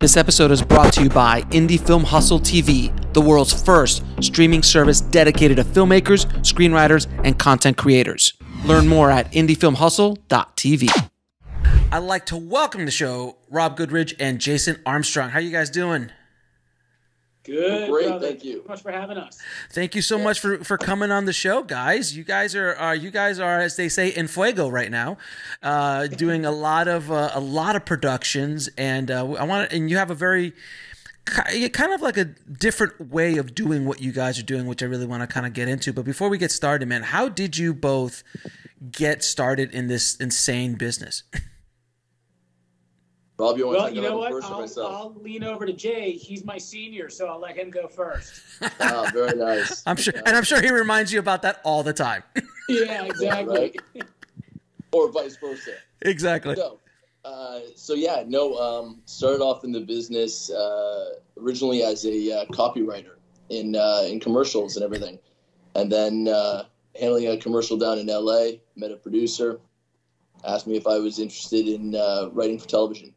This episode is brought to you by Indie Film Hustle TV, the world's first streaming service dedicated to filmmakers, screenwriters, and content creators. Learn more at indiefilmhustle.tv. I'd like to welcome the show Rob Goodrich and Jason Armstrong. How are you guys doing? Good. Great, brother. thank you. so much for having us. Thank you so much for, for coming on the show, guys. You guys are, are you guys are as they say in fuego right now, uh, doing a lot of uh, a lot of productions, and uh, I want and you have a very kind of like a different way of doing what you guys are doing, which I really want to kind of get into. But before we get started, man, how did you both get started in this insane business? Rob, you want Well, to you know what? one first or I'll, myself? I'll lean over to Jay. He's my senior, so I'll let him go first. Ah, very nice. I'm sure, and I'm sure he reminds you about that all the time. yeah, exactly. or vice versa. exactly. So, uh, so yeah, no. Um, started off in the business uh, originally as a uh, copywriter in uh, in commercials and everything, and then uh, handling a commercial down in LA. Met a producer, asked me if I was interested in uh, writing for television.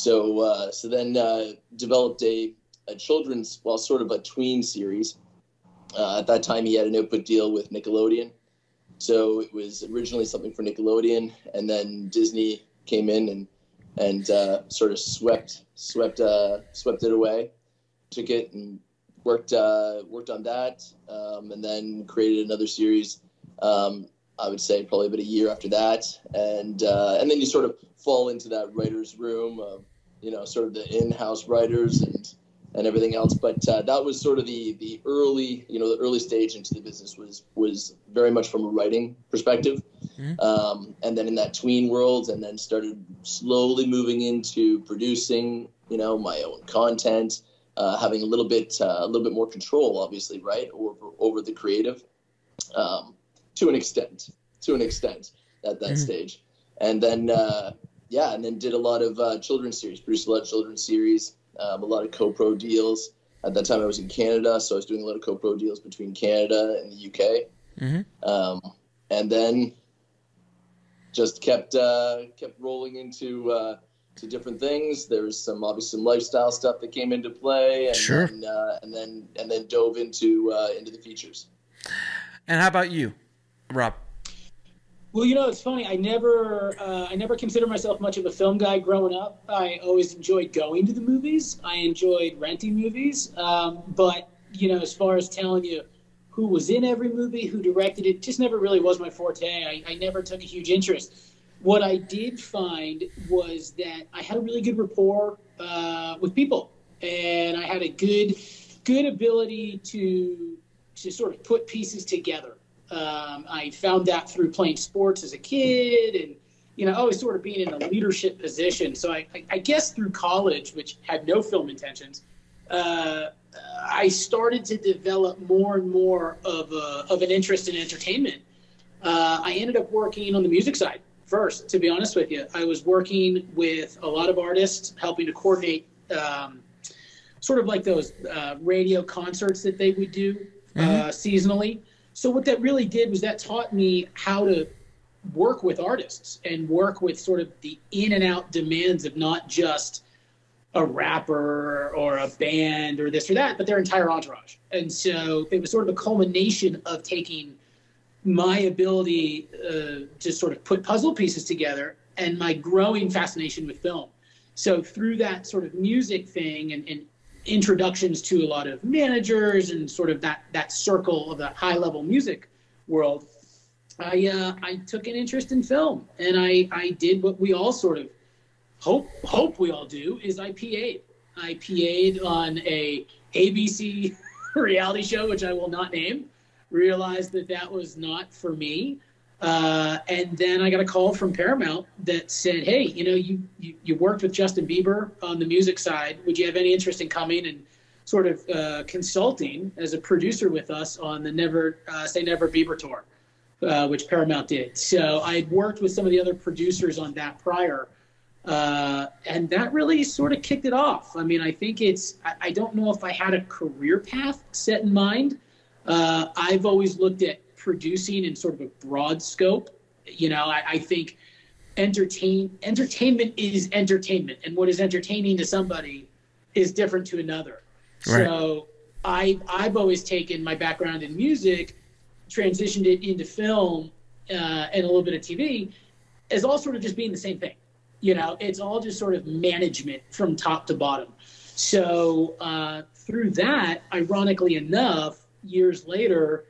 So uh, so then uh, developed a, a children's, well, sort of a tween series. Uh, at that time, he had an output deal with Nickelodeon. So it was originally something for Nickelodeon, and then Disney came in and and uh, sort of swept swept uh, swept it away, took it and worked uh, worked on that, um, and then created another series. Um, I would say probably about a year after that, and uh, and then you sort of fall into that writers' room of you know sort of the in-house writers and and everything else. But uh, that was sort of the the early you know the early stage into the business was was very much from a writing perspective, Mhm. um, and then in that tween world, and then started slowly moving into producing you know my own content, uh, having a little bit uh, a little bit more control, obviously, right over over the creative, um, to an extent, to an extent at that Mhm. stage, and then. Yeah, and then did a lot of uh, children's series, produced a lot of children's series, um, a lot of co-pro deals. At that time, I was in Canada, so I was doing a lot of co-pro deals between Canada and the UK. Mhm. Um, and then just kept uh, kept rolling into uh, to different things. There was some obviously some lifestyle stuff that came into play, and Sure. then, uh, and then and then dove into uh, into the features. And how about you, Rob? Well, you know, it's funny. I never, uh, I never considered myself much of a film guy growing up. I always enjoyed going to the movies. I enjoyed renting movies. Um, but you know, as far as telling you who was in every movie, who directed it, just never really was my forte. I, I never took a huge interest. What I did find was that I had a really good rapport uh, with people, and I had a good, good ability to to sort of put pieces together. Um, I found that through playing sports as a kid and, you know, always sort of being in a leadership position. So I, I, I guess through college, which had no film intentions, uh, I started to develop more and more of, a, of an interest in entertainment. Uh, I ended up working on the music side first, to be honest with you. I was working with a lot of artists, helping to coordinate um, sort of like those uh, radio concerts that they would do uh, seasonally. So what that really did was that taught me how to work with artists and work with sort of the in and out demands of not just a rapper or a band or this or that, but their entire entourage. And so it was sort of a culmination of taking my ability uh, to sort of put puzzle pieces together and my growing fascination with film. So through that sort of music thing and, and introductions to a lot of managers and sort of that that circle of the high level music world, I uh, I took an interest in film and I I did what we all sort of hope hope we all do is I PA'd. I PA'd on a ABC reality show which I will not name. Realized that that was not for me. Uh, and then I got a call from Paramount that said, "Hey, you know, you, you you worked with Justin Bieber on the music side. Would you have any interest in coming and sort of uh, consulting as a producer with us on the Never uh, Say Never Bieber tour, uh, which Paramount did?" So I had worked with some of the other producers on that prior, uh, and that really sort of kicked it off. I mean, I think it's I, I don't know if I had a career path set in mind. Uh, I've always looked at producing in sort of a broad scope. You know, I, I think entertain entertainment is entertainment, and what is entertaining to somebody is different to another. Right. So I I've always taken my background in music, transitioned it into film uh, and a little bit of TV, as all sort of just being the same thing. You know, it's all just sort of management from top to bottom. So uh, through that, ironically enough, years later,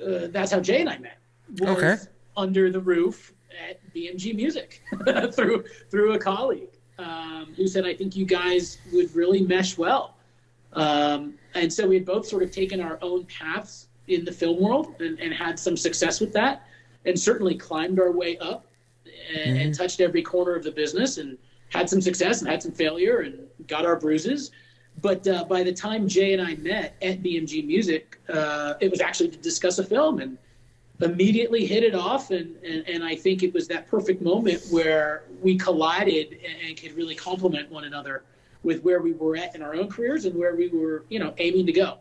uh, that's how Jay and I met. okay. Under the roof at BMG Music through through a colleague um, who said, "I think you guys would really mesh well." Um, and so we had both sort of taken our own paths in the film world and, and had some success with that, and certainly climbed our way up and, mm-hmm. and touched every corner of the business and had some success and had some failure and got our bruises. But uh, by the time Jay and I met at BMG Music, uh, it was actually to discuss a film and immediately hit it off. And, and, and, I think it was that perfect moment where we collided and, and could really complement one another with where we were at in our own careers and where we were, you know, aiming to go.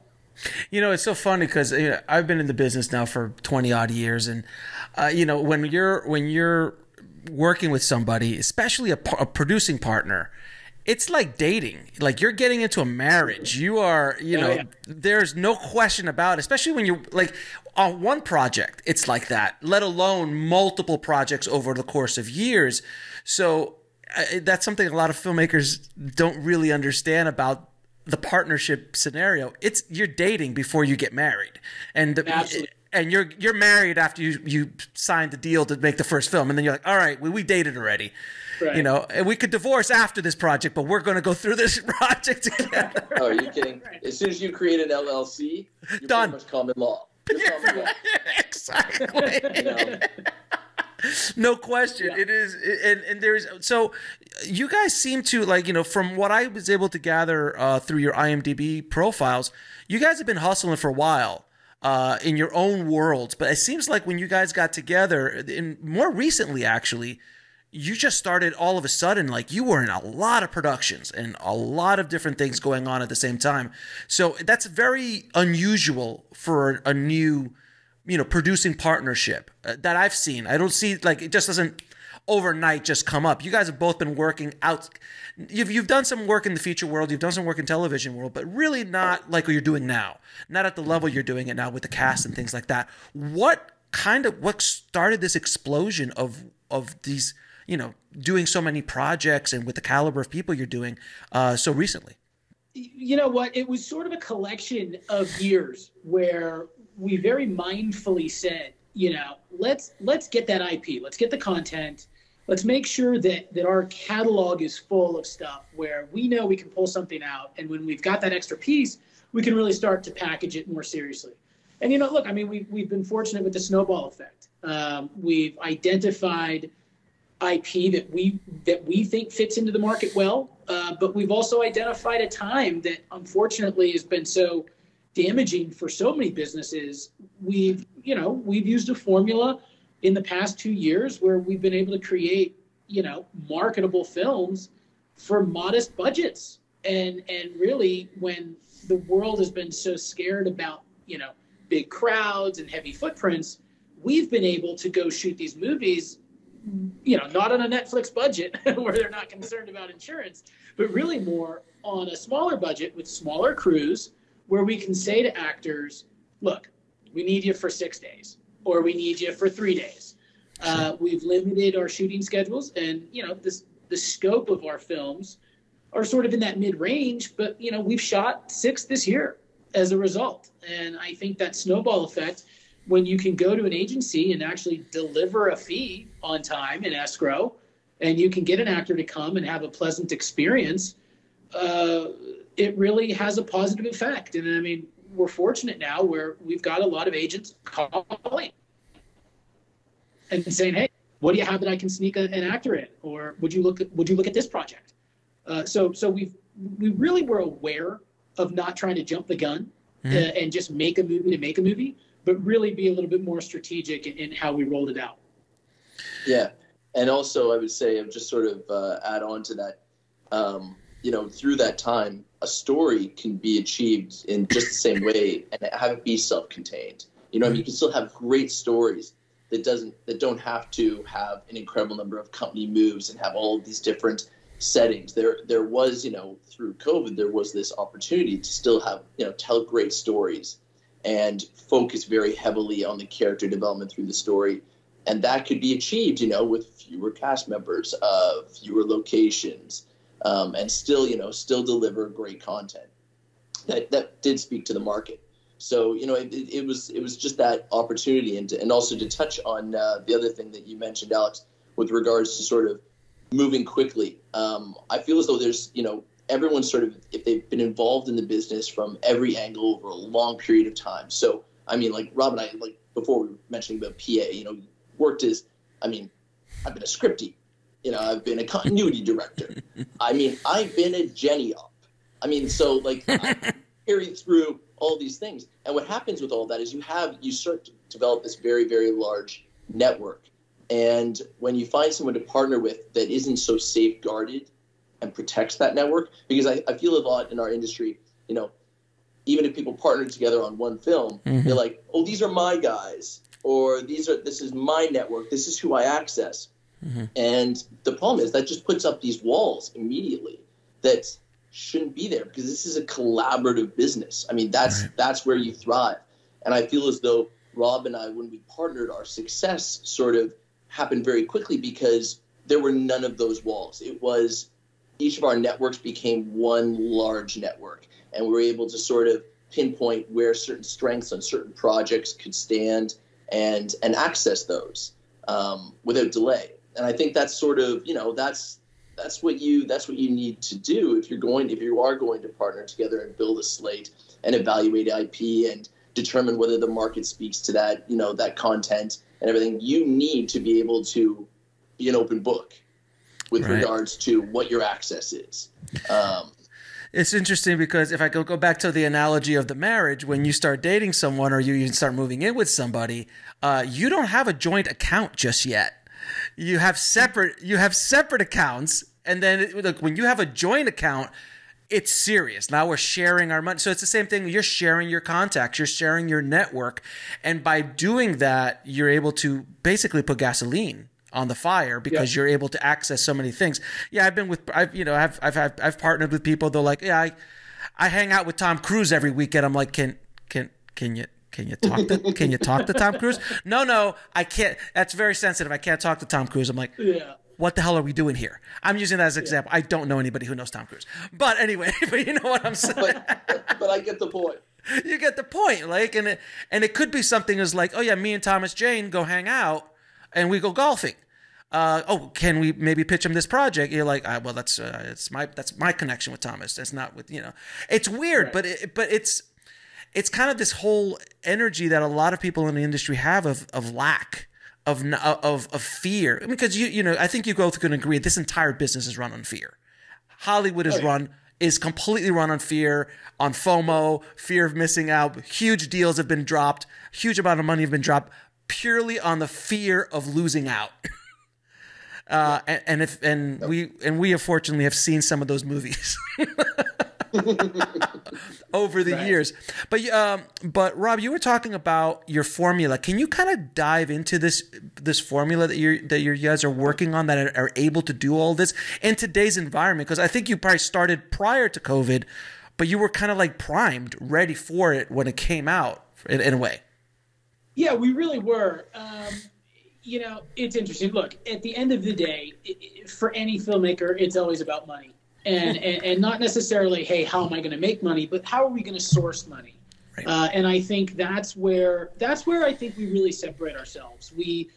You know, it's so funny because you know, I've been in the business now for twenty odd years, and uh, you know, when you're when you're working with somebody, especially a, a producing partner, it's like dating. Like you're getting into a marriage. You are, you know, yeah. there's no question about it, especially when you're like on one project, it's like that, let alone multiple projects over the course of years. So uh, that's something a lot of filmmakers don't really understand about the partnership scenario. It's you're dating before you get married. And Absolutely and you're you're married after you you signed the deal to make the first film, and then you're like, all right, we we dated already. Right. You know, and we could divorce after this project, but we're going to go through this project together. oh, are you kidding? As soon as you create an LLC, you're Done. pretty much common law. Yeah, common law. exactly. you know? no question yeah. it is and, and there's so you guys seem to like you know from what i was able to gather uh, through your imdb profiles you guys have been hustling for a while uh, in your own worlds. But it seems like when you guys got together, in more recently actually, you just started all of a sudden like you were in a lot of productions and a lot of different things going on at the same time. So that's very unusual for a new, you know, producing partnership uh, that I've seen. I don't see like it just doesn't overnight just come up. You guys have both been working out. You've you've done some work in the feature world. You've done some work in television world, but really not like what you're doing now. Not at the level you're doing it now with the cast and things like that. What kind of what started this explosion of of these you know doing so many projects and with the caliber of people you're doing uh, so recently? You know what? It was sort of a collection of years where we very mindfully said, you know, let's let's get that IP, let's get the content, let's make sure that that our catalog is full of stuff where we know we can pull something out and when we've got that extra piece we can really start to package it more seriously and you know look i mean we've, we've been fortunate with the snowball effect um, we've identified ip that we that we think fits into the market well uh, but we've also identified a time that unfortunately has been so damaging for so many businesses we've you know we've used a formula in the past two years where we've been able to create, you know, marketable films for modest budgets. And and really when the world has been so scared about, you know, big crowds and heavy footprints, we've been able to go shoot these movies, you know, not on a Netflix budget where they're not concerned about insurance, but really more on a smaller budget with smaller crews where we can say to actors, look, we need you for six days or we need you for three days. Uh, we've limited our shooting schedules, and you know this the scope of our films are sort of in that mid range. But you know we've shot six this year as a result, and I think that snowball effect when you can go to an agency and actually deliver a fee on time in escrow, and you can get an actor to come and have a pleasant experience. Uh, it really has a positive effect, and I mean we're fortunate now where we've got a lot of agents calling and saying, "Hey, what do you have that I can sneak a, an actor in?" Or would you look at, would you look at this project? Uh, so so we we really were aware of not trying to jump the gun mm-hmm. uh, and just make a movie to make a movie, but really be a little bit more strategic in, in how we rolled it out. Yeah, and also I would say I'm just sort of uh, add on to that. Um, you know, through that time, a story can be achieved in just the same way and have it be self-contained. You know, I mean, you can still have great stories that doesn't that don't have to have an incredible number of company moves and have all of these different settings. There there was, you know, through COVID, there was this opportunity to still have, you know, tell great stories and focus very heavily on the character development through the story. And that could be achieved, you know, with fewer cast members, uh, fewer locations, um, and still, you know, still deliver great content. That that did speak to the market. So you know, it, it was it was just that opportunity, and to, and also to touch on uh, the other thing that you mentioned, Alex, with regards to sort of moving quickly. Um, I feel as though there's you know everyone sort of if they've been involved in the business from every angle over a long period of time. So I mean, like Rob and I, like before we were mentioning about PA, you know, worked as I mean, I've been a scripty, you know, I've been a continuity director. I mean, I've been a genny op. I mean, so like I carried through all these things. And what happens with all that is you have you start to develop this very very large network. And when you find someone to partner with that isn't so safeguarded and protects that network, because I, I feel a lot in our industry, you know, even if people partner together on one film, mm-hmm. they're like, oh, these are my guys, or these are this is my network, this is who I access. Mm-hmm. And the problem is that just puts up these walls immediately that shouldn't be there because this is a collaborative business. I mean, that's right. that's where you thrive. And I feel as though Rob and I, when we partnered, our success sort of happened very quickly because there were none of those walls. It was each of our networks became one large network, and we were able to sort of pinpoint where certain strengths on certain projects could stand and and access those um, without delay. And I think that's sort of you know that's that's what you that's what you need to do if you're going if you are going to partner together and build a slate and evaluate IP and determine whether the market speaks to that you know that content and everything you need to be able to be an open book with right. regards to what your access is um, it's interesting because if I go go back to the analogy of the marriage, when you start dating someone or you even start moving in with somebody, uh, you don't have a joint account just yet. You have separate you have separate accounts and then look when you have a joint account it's serious. Now we're sharing our money so it's the same thing you're sharing your contacts you're sharing your network and by doing that you're able to basically put gasoline on the fire because yeah. you're able to access so many things yeah i've been with i've you know i've i've i've, I've partnered with people they're like yeah i i hang out with tom cruise every weekend i'm like can can can you can you talk to Can you talk to Tom Cruise? No, no, I can't. That's very sensitive. I can't talk to Tom Cruise. I'm like, yeah. What the hell are we doing here? I'm using that as an example. I don't know anybody who knows Tom Cruise, but anyway, but you know what I'm saying. but, but I get the point. You get the point, like, and it and it could be something as like, oh yeah, me and Thomas Jane go hang out and we go golfing. Uh, oh, can we maybe pitch him this project? You're like, ah, well, that's uh, it's my that's my connection with Thomas. That's not with you know. It's weird, right. but it, but it's it's kind of this whole energy that a lot of people in the industry have of of lack of of of fear because you you know I think you both can agree this entire business is run on fear. Hollywood is oh, yeah. run is completely run on fear, on FOMO, fear of missing out. Huge deals have been dropped, huge amount of money have been dropped purely on the fear of losing out. Uh, and, and, if and we and we unfortunately have seen some of those movies. over the right. years. But um, but Rob, you were talking about your formula. Can you kind of dive into this this formula that you that you guys are working on that are, are able to do all this in today's environment? Because I think you probably started prior to COVID, but you were kind of like primed, ready for it when it came out in, in a way. Yeah, we really were. Um, you know, it's interesting. Look, at the end of the day, for any filmmaker, it's always about money and, and, and not necessarily, hey, how am I going to make money, but how are we going to source money? Right. Uh, and I think that's where that's where I think we really separate ourselves. We,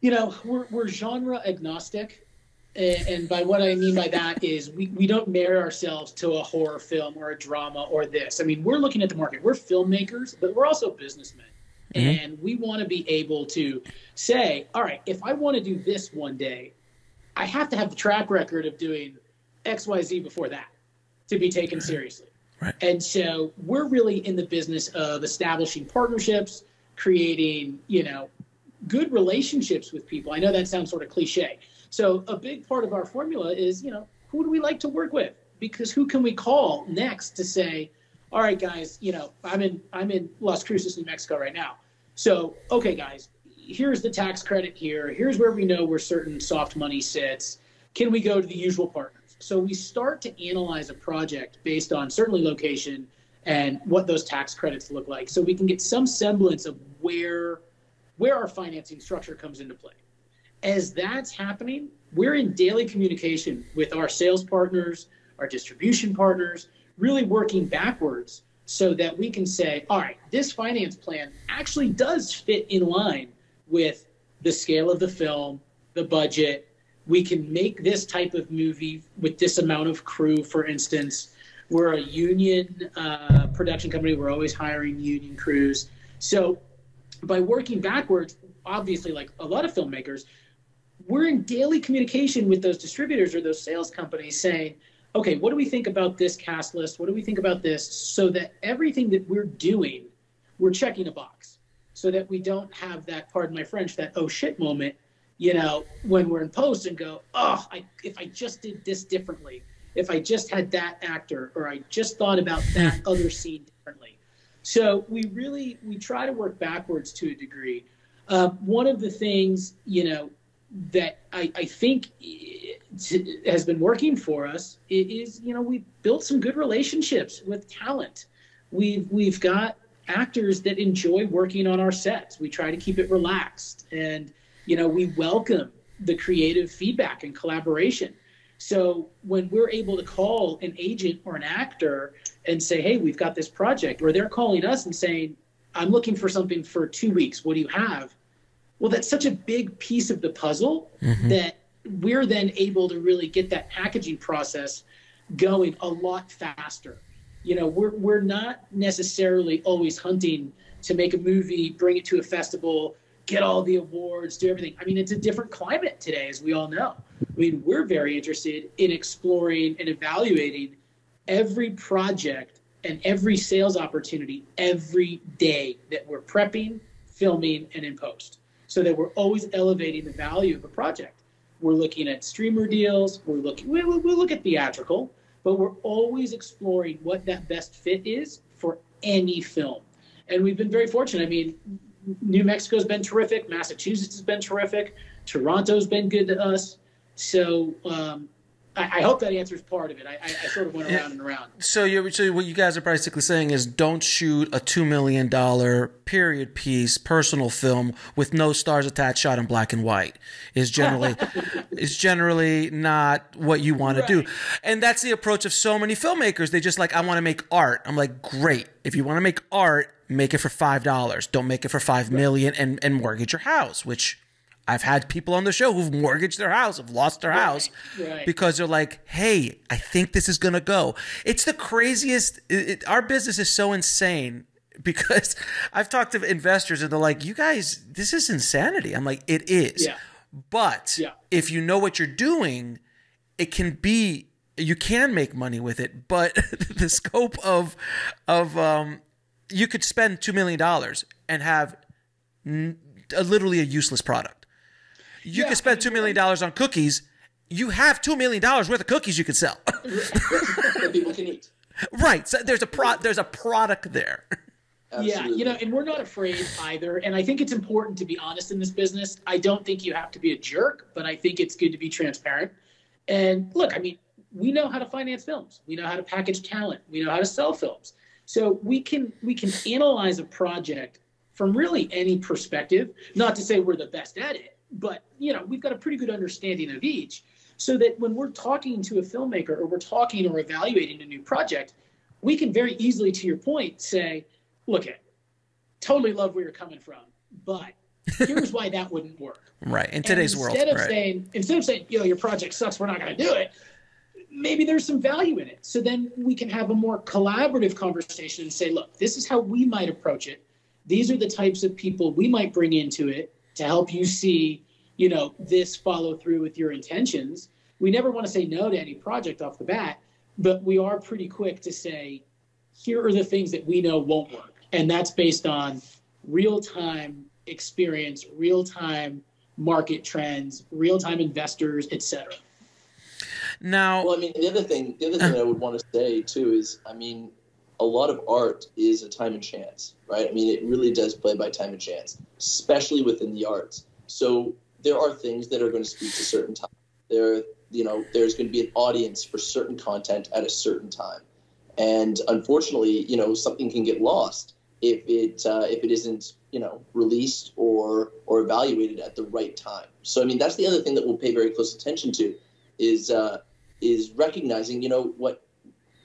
you know, we're, we're genre agnostic. And, and by what I mean by that is we, we don't marry ourselves to a horror film or a drama or this. I mean, we're looking at the market. We're filmmakers, but we're also businessmen. Mm-hmm. And we want to be able to say, all right, if I want to do this one day, I have to have the track record of doing XYZ before that to be taken seriously. Right. And so we're really in the business of establishing partnerships, creating, you know, good relationships with people. I know that sounds sort of cliche. So a big part of our formula is, you know, who do we like to work with? Because who can we call next to say, all right, guys, you know, I'm in I'm in Las Cruces, New Mexico right now. So, okay, guys, here's the tax credit here. Here's where we know where certain soft money sits. Can we go to the usual partners? So we start to analyze a project based on certainly location and what those tax credits look like, so we can get some semblance of where where our financing structure comes into play. As that's happening, we're in daily communication with our sales partners, our distribution partners, really working backwards so that we can say, all right, this finance plan actually does fit in line with the scale of the film, the budget. We can make this type of movie with this amount of crew, for instance. We're a union uh, production company. We're always hiring union crews. So by working backwards, obviously, like a lot of filmmakers, we're in daily communication with those distributors or those sales companies saying, okay, what do we think about this cast list? What do we think about this? So that everything that we're doing, we're checking a box so that we don't have that, pardon my French, that oh shit moment, you know, when we're in post and go, oh, I, if I just did this differently, if I just had that actor or I just thought about that other scene differently. So we really, we try to work backwards to a degree. Uh, one of the things, you know, that I, I think has been working for us is you know we've built some good relationships with talent. We've we've got actors that enjoy working on our sets. We try to keep it relaxed, and you know we welcome the creative feedback and collaboration. So when we're able to call an agent or an actor and say, "Hey, we've got this project," or they're calling us and saying, "I'm looking for something for two weeks. What do you have?" Well, that's such a big piece of the puzzle mm-hmm. that we're then able to really get that packaging process going a lot faster. You know, we're we're not necessarily always hunting to make a movie, bring it to a festival, get all the awards, do everything. I mean, it's a different climate today, as we all know. I mean, we're very interested in exploring and evaluating every project and every sales opportunity every day that we're prepping, filming, and in post so that we're always elevating the value of a project. We're looking at streamer deals, we're looking, we, we look at theatrical, but we're always exploring what that best fit is for any film. And we've been very fortunate. I mean, New Mexico's been terrific, Massachusetts has been terrific, Toronto's been good to us. So um, I, I, hope that answers part of it. I, I, sort of went around and around. So you so what you guys are basically saying is don't shoot a two million dollar period piece personal film with no stars attached, shot in black and white. Is generally is generally not what you want right. to do, and that's the approach of so many filmmakers. They just like I want to make art. I'm like great. If you want to make art, make it for five dollars. Don't make it for five million and and mortgage your house, which I've had people on the show who've mortgaged their house, have lost their house right. because they're like, "Hey, I think this is gonna go." It's the craziest. It, it, our business is so insane because I've talked to investors and they're like, "You guys, this is insanity." I'm like, "It is," yeah. but yeah. if you know what you're doing, it can be. You can make money with it, but the scope of of um, you could spend two million dollars and have n- a, literally a useless product you yeah, can spend two million dollars on cookies. You have two million dollars worth of cookies you can sell that people can eat. Right. So there's a pro there's a product there. Absolutely. Yeah, you know, and we're not afraid either. And I think it's important to be honest in this business. I don't think you have to be a jerk, but I think it's good to be transparent. And look, I mean, we know how to finance films. We know how to package talent. We know how to sell films. So we can we can analyze a project from really any perspective. Not to say we're the best at it, but you know we've got a pretty good understanding of each so that when we're talking to a filmmaker or we're talking or evaluating a new project we can very easily to your point say look at totally love where you're coming from but here's why that wouldn't work. Right in today's instead world instead of right. saying instead of saying yo your project sucks we're not going to do it maybe there's some value in it. So then we can have a more collaborative conversation and say look this is how we might approach it. These are the types of people we might bring into it to help you see, you know, this follow through with your intentions. We never want to say no to any project off the bat, but we are pretty quick to say, here are the things that we know won't work. And that's based on real time experience, real time market trends, real time investors, etc. Now, well, I mean, the other thing, the other thing I would want to say too is, I mean, a lot of art is a time and chance, right? I mean, it really does play by time and chance, especially within the arts. So there are things that are going to speak to certain time. There, you know, there's going to be an audience for certain content at a certain time, and unfortunately, you know, something can get lost if it uh, if it isn't you know released or or evaluated at the right time. So I mean, that's the other thing that we'll pay very close attention to is uh, is recognizing you know what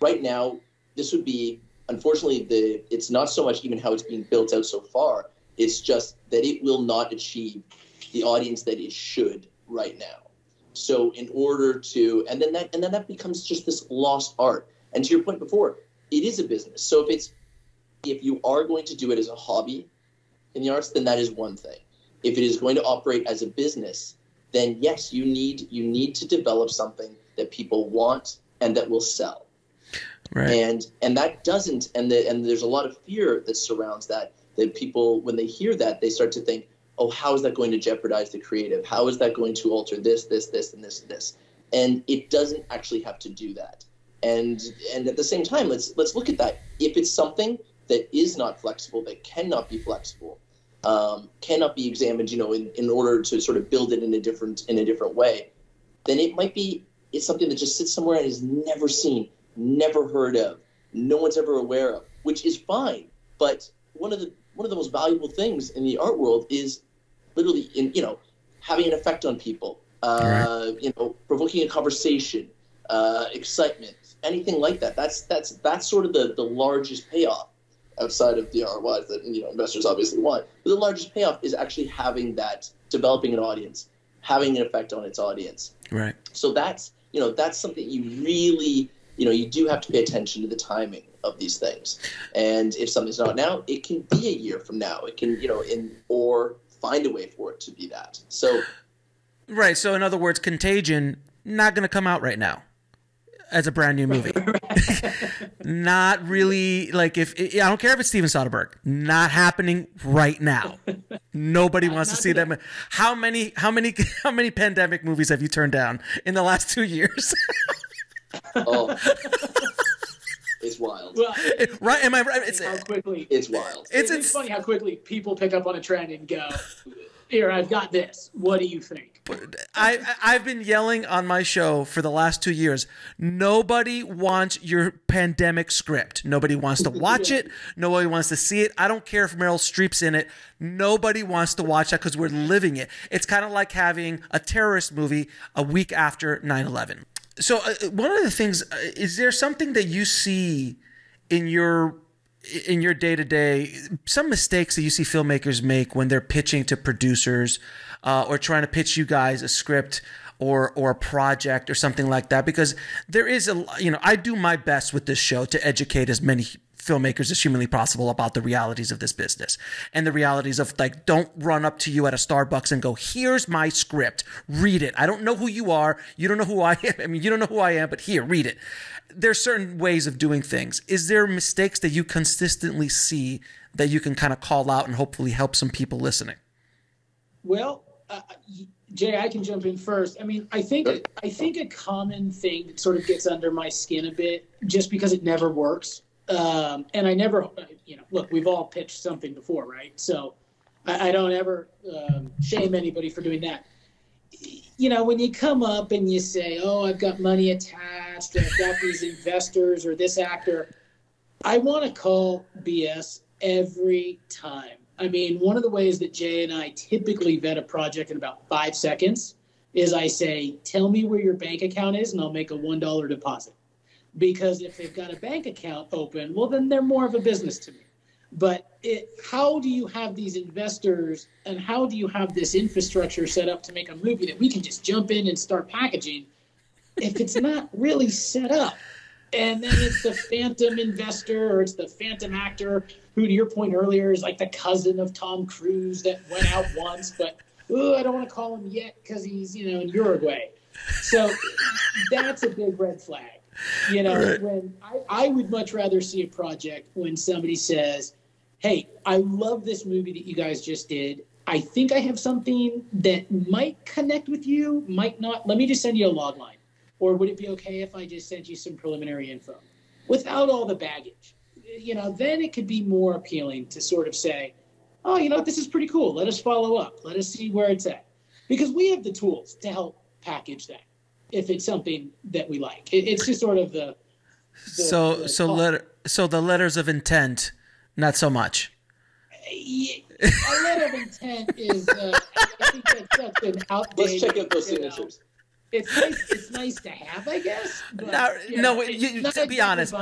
right now this would be unfortunately the it's not so much even how it's being built out so far. It's just that it will not achieve the audience that it should right now. So in order to and then that and then that becomes just this lost art. And to your point before it is a business. So if it's if you are going to do it as a hobby in the arts then that is one thing. If it is going to operate as a business then yes you need you need to develop something that people want and that will sell Right. and and that doesn't and the, and there's a lot of fear that surrounds that that people when they hear that they start to think oh how is that going to jeopardize the creative? How is that going to alter this this this and this and this? And it doesn't actually have to do that. And and at the same time let's let's look at that. If it's something that is not flexible that cannot be flexible um, cannot be examined you know in, in order to sort of build it in a different in a different way then it might be it's something that just sits somewhere and is never seen never heard of, no one's ever aware of, which is fine. But one of the one of the most valuable things in the art world is literally in you know having an effect on people, uh, right. you know, provoking a conversation, uh, excitement, anything like that. That's that's that's sort of the the largest payoff outside of the ROIs that you know investors obviously want. But the largest payoff is actually having that developing an audience, having an effect on its audience. Right. So that's you know that's something you really you know, you do have to pay attention to the timing of these things. And if something's not now, it can be a year from now. It can, you know, in or find a way for it to be that. So Right. So in other words, Contagion not going to come out right now as a brand new movie. not really like if I don't care if it's Steven Soderbergh, not happening right now. Nobody wants to see that. How many how many how many pandemic movies have you turned down in the last 2 years? oh. It's wild. Well, right? Am I right? It's how quickly. It's wild. It's, it's, it's funny how quickly people pick up on a trend and go, "Here, I've got this. What do you think?" I I've been yelling on my show for the last two years. Nobody wants your pandemic script. Nobody wants to watch yeah. it. Nobody wants to see it. I don't care if Meryl Streep's in it. Nobody wants to watch that because we're living it. It's kind of like having a terrorist movie a week after 9 11 so uh, one of the things uh, is there something that you see in your in your day to day some mistakes that you see filmmakers make when they're pitching to producers uh, or trying to pitch you guys a script or or a project or something like that? Because there is a you know I do my best with this show to educate as many filmmakers as humanly possible about the realities of this business. And the realities of like don't run up to you at a Starbucks and go here's my script. Read it. I don't know who you are. You don't know who I am. I mean you don't know who I am but here read it. There's certain ways of doing things. Is there mistakes that you consistently see that you can kind of call out and hopefully help some people listening? Well uh, Jay, I can jump in first. I mean, I think I think a common thing that sort of gets under my skin a bit, just because it never works, um, and I never, you know, look, we've all pitched something before, right? So I, I don't ever um, shame anybody for doing that. You know, when you come up and you say, "Oh, I've got money attached, or I've got these investors or this actor," I want to call BS every time. I mean, one of the ways that Jay and I typically vet a project in about five seconds is I say, "Tell me where your bank account is, and I'll make a one dollar deposit." Because if they've got a bank account open, well, then they're more of a business to me. But it, how do you have these investors and how do you have this infrastructure set up to make a movie that we can just jump in and start packaging if it's not really set up? And then it's the phantom investor or it's the phantom actor who, to your point earlier, is like the cousin of Tom Cruise that went out once, but oh, I don't want to call him yet because he's, you know, in Uruguay. So that's a big red flag. You know, right. when I, I would much rather see a project when somebody says, Hey, I love this movie that you guys just did. I think I have something that might connect with you, might not. Let me just send you a log line. Or would it be okay if I just sent you some preliminary info without all the baggage? you know, then it could be more appealing to sort of say, oh, you know, this is pretty cool. Let us follow up. Let us see where it's at. Because we have the tools to help package that if it's something that we like. It, it's just sort of the. the so the so letter so the letters of intent, not so much. Yeah, a letter of intent is. Uh, I think that's such an outdated. Let's check out those you know, signatures. It's nice. It's nice to have, I guess. But, No, no, you- it's to be honest.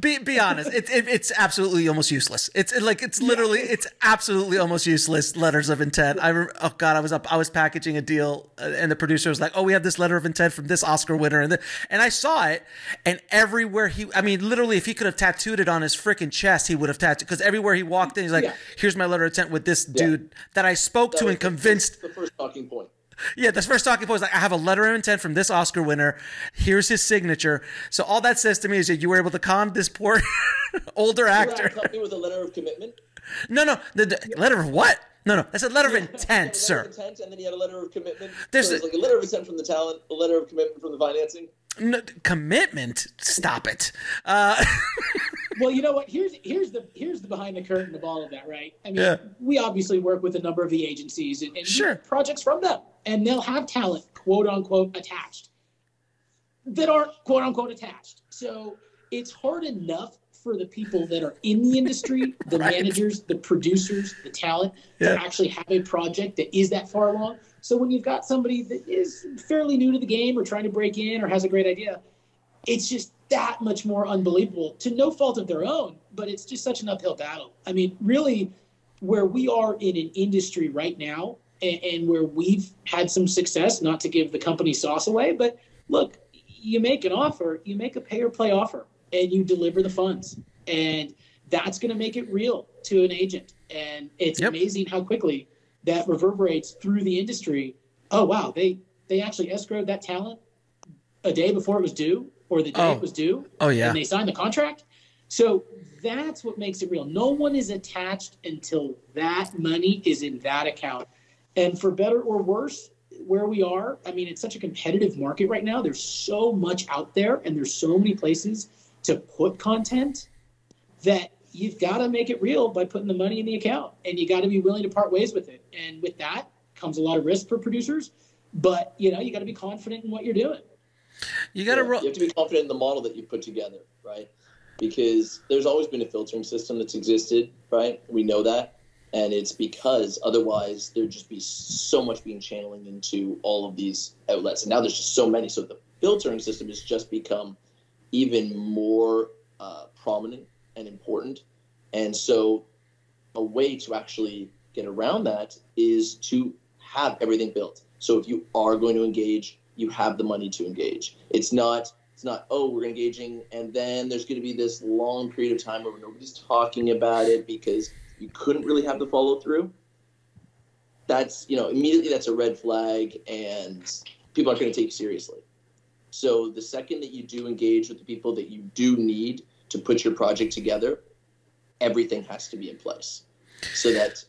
Be be honest. It, it, it's absolutely almost useless. It's like it's literally it's absolutely almost useless. Letters of intent. I oh god, I was up. I was packaging a deal, uh, and the producer was like, "Oh, we have this letter of intent from this Oscar winner," and the, and I saw it, and everywhere he, I mean, literally, if he could have tattooed it on his freaking chest, he would have tattooed because everywhere he walked in, he's like, Yeah. "Here's my letter of intent with this dude that I spoke That to and convinced." The first talking point. Yeah, the first talking point is like, I have a letter of intent from this Oscar winner. Here's his signature. So all that says to me is that you were able to con this poor older You had a actor. with a letter of commitment. No, no, the, the letter of what? No, no, that's a letter of intent, sir. of intent, and then you had a letter of commitment. There's so a- like a letter of intent from the talent, a letter of commitment from the financing. No, commitment. Stop it. Uh, Well, you know what? Here's here's the here's the behind the curtain of all of that, right? I mean, Yeah. we obviously work with a number of the agencies and, and Sure. projects from them, and they'll have talent, quote unquote, attached that aren't quote unquote attached. So it's hard enough for the people that are in the industry, the Right. managers, the producers, the talent, Yeah. to actually have a project that is that far along. So when you've got somebody that is fairly new to the game or trying to break in or has a great idea, it's just that much more unbelievable to no fault of their own, but it's just such an uphill battle. I mean, really, where we are in an industry right now and, and where we've had some success, not to give the company sauce away, but look, you make an offer, you make a pay or play offer, and you deliver the funds. And that's going to make it real to an agent. And it's Yep. amazing how quickly that reverberates through the industry. Oh, wow, they, they actually escrowed that talent a day before it was due or the day Oh. it was due oh yeah. and they signed the contract. So that's what makes it real. No one is attached until that money is in that account. And for better or worse, where we are, I mean, it's such a competitive market right now. There's so much out there, and there's so many places to put content that you've got to make it real by putting the money in the account, and you got to be willing to part ways with it. And with that comes a lot of risk for producers, but you know, you got to be confident in what you're doing. You got to Yeah, roll. You have to be confident in the model that you put together, right? Because there's always been a filtering system that's existed, right? We know that. And it's because otherwise there'd just be so much being channeling into all of these outlets. And now there's just so many. So the filtering system has just become even more uh, prominent and important. And so a way to actually get around that is to have everything built. So if you are going to engage, you have the money to engage. It's not it's not oh we're engaging and then there's going to be this long period of time where nobody's talking about it because you couldn't really have the follow through. That's you know immediately that's a red flag and people aren't going to take you seriously. So the second that you do engage with the people that you do need to put your project together, everything has to be in place so that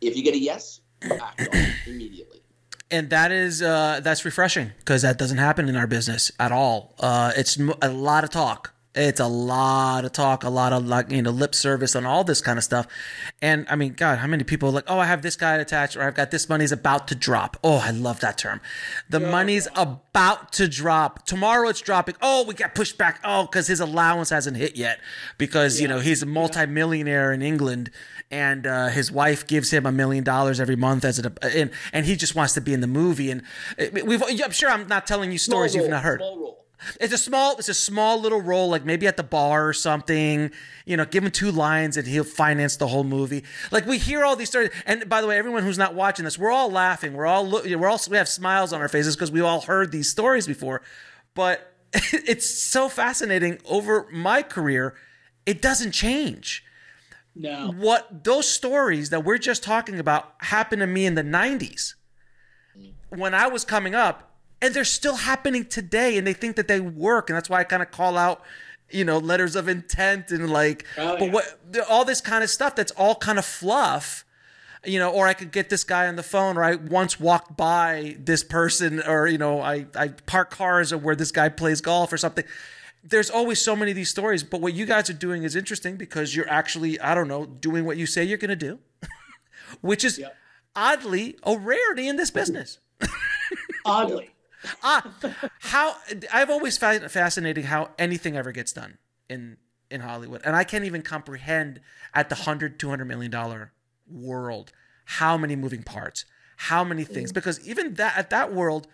if you get a yes, act on it immediately. and that is uh, that's refreshing because that doesn't happen in our business at all. Uh, it's a lot of talk. It's a lot of talk, a lot of like you know lip service and all this kind of stuff. And I mean, God, how many people are like, oh, I have this guy attached, or I've got this money's about to drop. Oh, I love that term. The money's about to drop tomorrow. It's dropping. Oh, we got pushed back. Oh, because his allowance hasn't hit yet because you know he's a multimillionaire in England and uh, his wife gives him a million dollars every month as a and and he just wants to be in the movie and we've I'm sure I'm not telling you stories you've not heard. Small role. It's a small it's a small little role like maybe at the bar or something. You know, give him two lines and he'll finance the whole movie. Like we hear all these stories and by the way, everyone who's not watching this, we're all laughing. We're all look, we're all we have smiles on our faces because we've all heard these stories before. But it's so fascinating over my career, it doesn't change No. what those stories that we're just talking about happened to me in the 90s mm. when I was coming up and they're still happening today and they think that they work and that's why I kind of call out you know letters of intent and like Oh, but what all this kind of stuff that's all kind of fluff you know or I could get this guy on the phone or I once walked by this person or you know I I park cars or where this guy plays golf or something there's always so many of these stories, but what you guys are doing is interesting because you're actually, I don't know, doing what you say you're going to do, which is Yep. oddly a rarity in this business. Oddly, ah, how I've always found fascinating how anything ever gets done in in Hollywood, and I can't even comprehend at the 100 200 million dollar world how many moving parts, how many things, because even that at that world.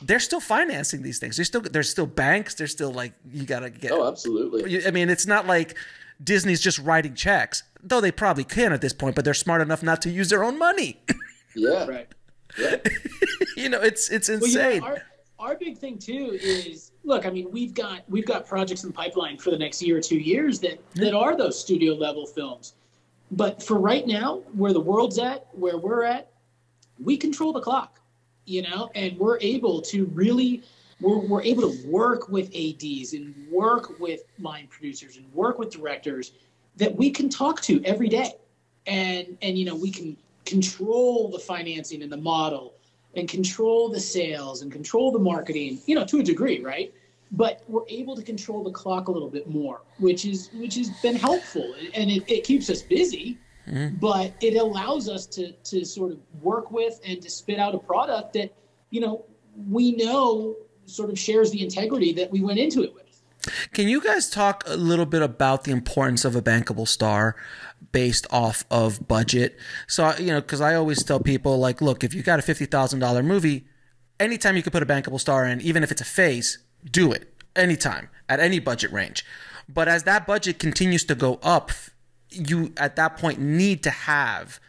They're still financing these things. There's still there's still banks. There's still like you gotta get Oh, absolutely. I mean, it's not like Disney's just writing checks, though they probably can at this point, but they're smart enough not to use their own money. Yeah. right. Yeah. you know, it's it's Well, you know, insane. our, our big thing too is look. I mean, we've got we've got projects in the pipeline for the next year or two years that that are those studio level films. But for right now, where the world's at, where we're at, we control the clock, you know, and we're able to really we're, we're able to work with ads and work with line producers and work with directors that we can talk to every day and and you know we can control the financing and the model and control the sales and control the marketing you know to a degree right? But we're able to control the clock a little bit more which is which has been helpful. And it, it keeps us busy mm-hmm. but it allows us to to sort of work with and to spit out a product that you know we know sort of shares the integrity that we went into it with. Can you guys talk a little bit about the importance of a bankable star based off of budget? So, you know, because I always tell people, like, look, if you got a $50,000 movie, anytime you can put a bankable star in, even if it's a face, do it anytime at any budget range. But as that budget continues to go up, you at that point need to have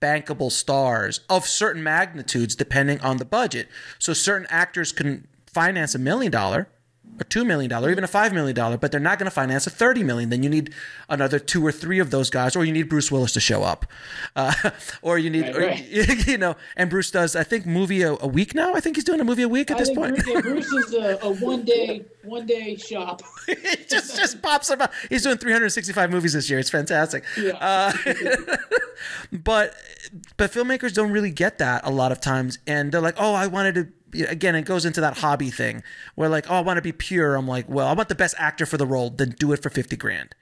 bankable stars of certain magnitudes depending on the budget. So certain actors can finance a million dollar a two million dollar, even a five million dollar, but they're not going to finance a thirty million. Then you need another two or three of those guys, or you need Bruce Willis to show up, uh, or you need, Right, or, right. you know. And Bruce does, I think, movie a, a week now. I think he's doing a movie a week at I this point. Bruce, Bruce is a, a one day one day shop it just just pops up. He's doing 365 movies this year. It's fantastic. Yeah. Uh, but but filmmakers don't really get that a lot of times, and they're like, oh, I wanted to. Again, it goes into that hobby thing where like, oh, I want to be pure. I'm like, well, I want the best actor for the role. Then do it for 50 grand.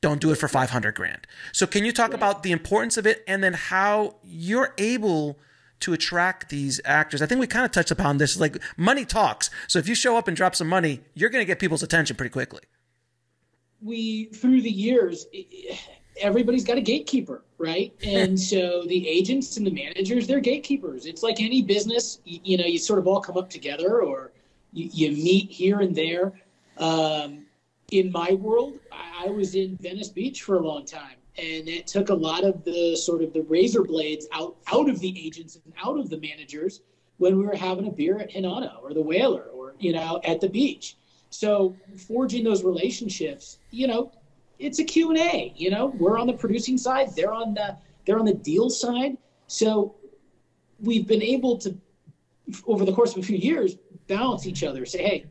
Don't do it for 500 grand. So can you talk about the importance of it and then how you're able to attract these actors? I think we kind of touched upon this. Like money talks. So if you show up and drop some money, you're going to get people's attention pretty quickly. we through the years everybody's got a gatekeeper right? And so the agents and the managers they're gatekeepers. It's like any business you, you know you sort of all come up together or you, you meet here and there. Um, in my world I, I was in venice beach for a long time and it took a lot of the sort of the razor blades out out of the agents and out of the managers when we were having a beer at Hinano or the whaler or you know at the beach. So forging those relationships, you know, it's a Q&A, you know, we're on the producing side, they're on the they're on the deal side. So we've been able to over the course of a few years balance each other, say, "Hey,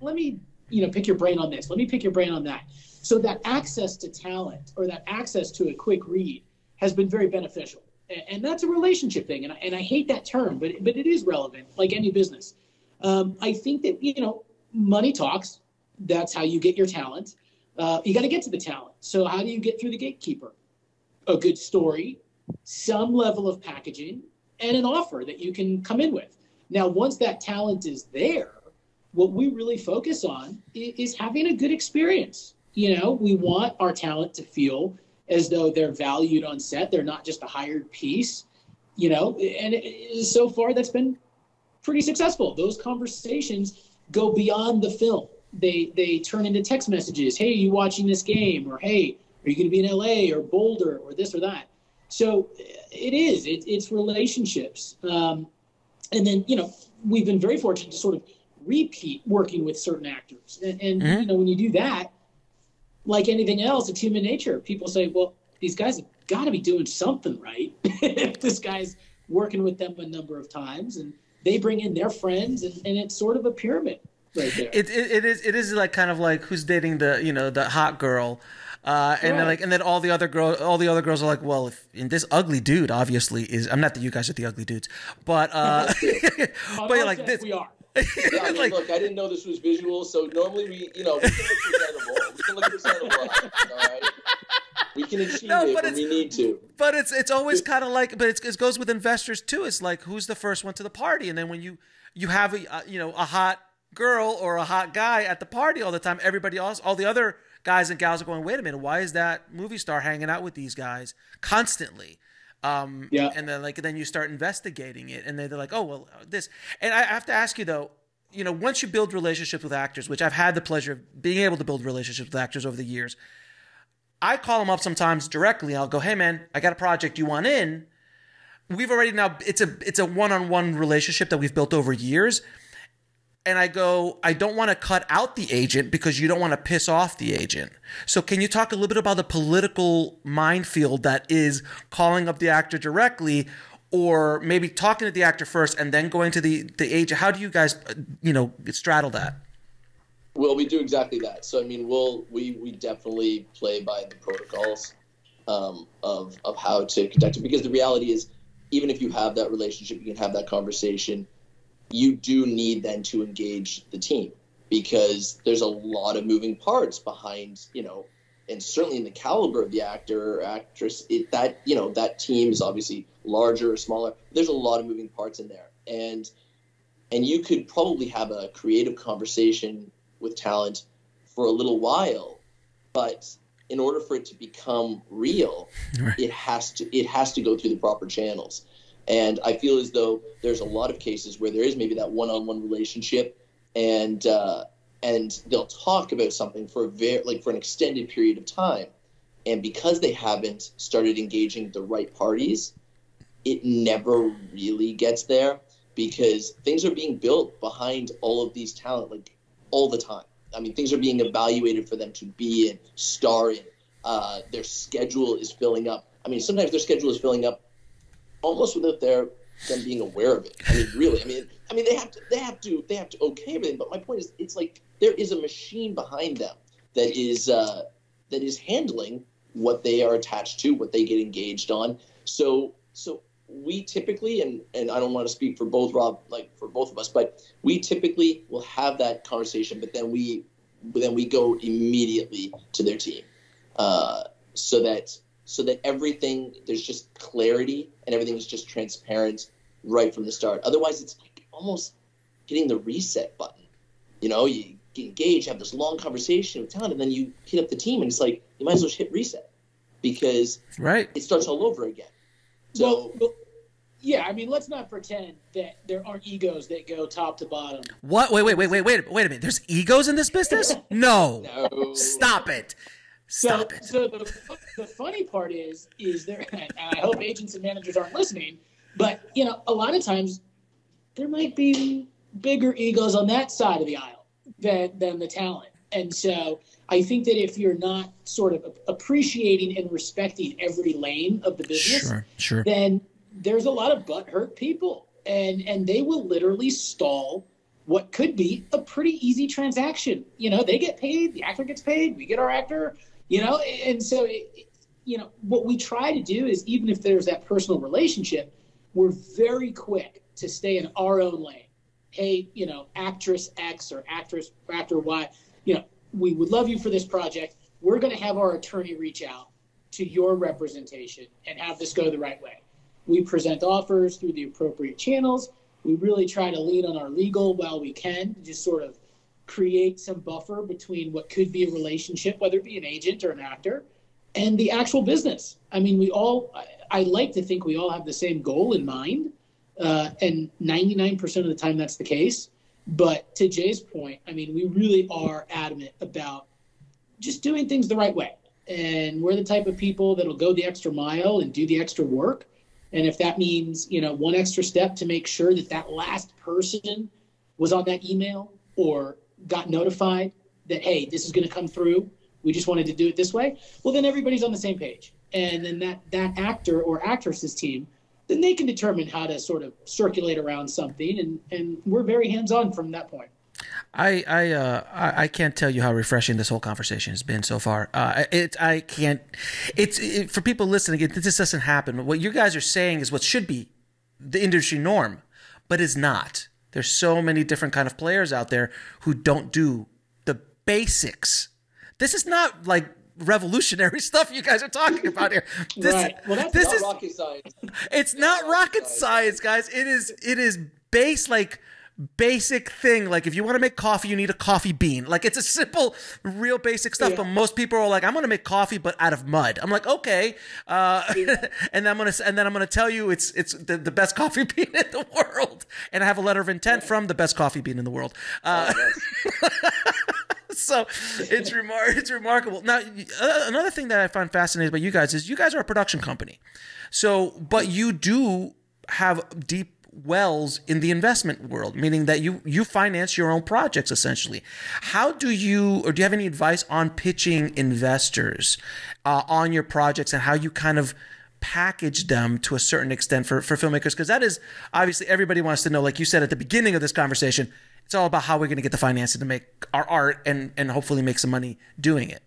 let me, you know, pick your brain on this. Let me pick your brain on that." So that access to talent or that access to a quick read has been very beneficial. And that's a relationship thing. And I, and I hate that term, but, but it is relevant, like any business. Um, I think that, you know, money talks. That's how you get your talent. Uh, you got to get to the talent. So, how do you get through the gatekeeper? A good story, some level of packaging, and an offer that you can come in with. Now, once that talent is there, what we really focus on is having a good experience. You know, we want our talent to feel as though they're valued on set. They're not just a hired piece, you know, and so far that's been pretty successful. Those conversations go beyond the film. They they turn into text messages. Hey, are you watching this game? Or hey, are you going to be in LA or Boulder or this or that? So it is. It, it's relationships. Um, and then you know we've been very fortunate to sort of repeat working with certain actors. And, and Mhm. you know when you do that, like anything else, it's human nature. People say, well, these guys have got to be doing something right. if this guy's working with them a number of times and they bring in their friends and, and it's sort of a pyramid right there. It, it, it is it is like kind of like who's dating the you know the hot girl, uh, and then like and then all the other girl all the other girls are like well if and this ugly dude obviously is I'm not that you guys are the ugly dudes but uh, but On like this we are. Yeah, I mean, Like- look, I didn't know this was visual, so normally we, you know, we can look presentable. We can look presentable. All right, we can achieve No, it but when we it's- need to. But it's it's always kind of like, but it's, it goes with investors too. It's like who's the first one to the party, and then when you you have a uh, you know a hot girl or a hot guy at the party all the time, everybody else, all the other guys and gals are going, wait a minute, why is that movie star hanging out with these guys constantly? Um, Yeah. And then like then you start investigating it, and they're like, oh well, this. And I have to ask you though, you know, once you build relationships with actors, which I've had the pleasure of being able to build relationships with actors over the years. I call them up sometimes directly. I'll go, "Hey man, I got a project you want in." We've already now it's a it's a one-on-one relationship that we've built over years. And I go, I don't want to cut out the agent because you don't want to piss off the agent. So can you talk a little bit about the political minefield that is calling up the actor directly or maybe talking to the actor first and then going to the the agent? How do you guys you know straddle that? Well, we do exactly that. So I mean, we'll we we definitely play by the protocols um, of of how to conduct it because the reality is, even if you have that relationship, you can have that conversation. You do need then to engage the team because there's a lot of moving parts behind you know, and certainly in the caliber of the actor or actress, it that you know that team is obviously larger or smaller. There's a lot of moving parts in there, and and you could probably have a creative conversation with talent for a little while but in order for it to become real Right. it has to it has to go through the proper channels and i feel as though there's a lot of cases where there is maybe that one-on-one relationship and uh, and they'll talk about something for a very like for an extended period of time and because they haven't started engaging the right parties it never really gets there because things are being built behind all of these talent like all the time. I mean, things are being evaluated for them to be in, star in. Uh, their schedule is filling up. I mean, sometimes their schedule is filling up almost without their them being aware of it. I mean, really. I mean, I mean, they have to, they have to, they have to okay everything. But my point is, it's like there is a machine behind them that is uh, that is handling what they are attached to, what they get engaged on. So, so we typically, and and I don't want to speak for both Rob, like for both of us, but we typically will have that conversation, but then we then we go immediately to their team, uh, so that so that everything there's just clarity and everything is just transparent right from the start. Otherwise, it's like almost hitting the reset button. You know, you get engaged, have this long conversation with talent, and then you hit up the team, and it's like you might as well just hit reset because Right. it starts all over again. So well, well, yeah, I mean, let's not pretend that there aren't egos that go top to bottom. What? Wait, wait, wait, wait, wait, wait a minute. There's egos in this business? No. no, Stop it. So, Stop it. so the, the funny part is, is there, and I hope agents and managers aren't listening, but you know, a lot of times there might be bigger egos on that side of the aisle than than the talent, and so I think that if you're not sort of appreciating and respecting every lane of the business, Sure, sure. then there's a lot of butthurt people, and and they will literally stall what could be a pretty easy transaction. You know, they get paid, the actor gets paid, we get our actor. You know, and so it, you know what we try to do is even if there's that personal relationship, we're very quick to stay in our own lane. Hey, you know, actress X or actress actor Y, you know, we would love you for this project. We're going to have our attorney reach out to your representation and have this go the right way. We present offers through the appropriate channels. We really try to lean on our legal while we can, just sort of create some buffer between what could be a relationship, whether it be an agent or an actor, and the actual business. I mean, we all, I, I like to think we all have the same goal in mind. Uh, and 99% of the time that's the case. But to Jay's point, I mean, we really are adamant about just doing things the right way. And we're the type of people that'll go the extra mile and do the extra work. And if that means, you know, one extra step to make sure that that last person was on that email or got notified that, hey, this is going to come through, we just wanted to do it this way, well, then everybody's on the same page. And then that, that actor or actress's team, then they can determine how to sort of circulate around something. And, and we're very hands on from that point. I I uh I, can't tell you how refreshing this whole conversation has been so far. Uh, it I can't. It's it, for people listening. It, this doesn't happen. What you guys are saying is what should be the industry norm, but is not. There's so many different kind of players out there who don't do the basics. This is not like revolutionary stuff you guys are talking about here. This, Right. Well, that's this Not is rocket science. it's not rocket science, guys. It is it is base like basic thing. Like if you want to make coffee, you need a coffee bean. Like it's a simple, real basic stuff. Yeah. But most people are like, I'm gonna make coffee, but out of mud. I'm like, okay, uh, and then I'm gonna and then I'm gonna tell you it's it's the, the best coffee bean in the world, and I have a letter of intent from the best coffee bean in the world. Uh, so it's remar- it's remarkable. Now, uh, another thing that I find fascinating about you guys is you guys are a production company. So, but you do have deep wells in the investment world, meaning that you you finance your own projects essentially. How do you, or do you have any advice on pitching investors uh, on your projects and how you kind of package them to a certain extent for, for filmmakers? Because that is obviously everybody wants to know, like you said at the beginning of this conversation, it's all about how we're going to get the financing to make our art and, and hopefully make some money doing it.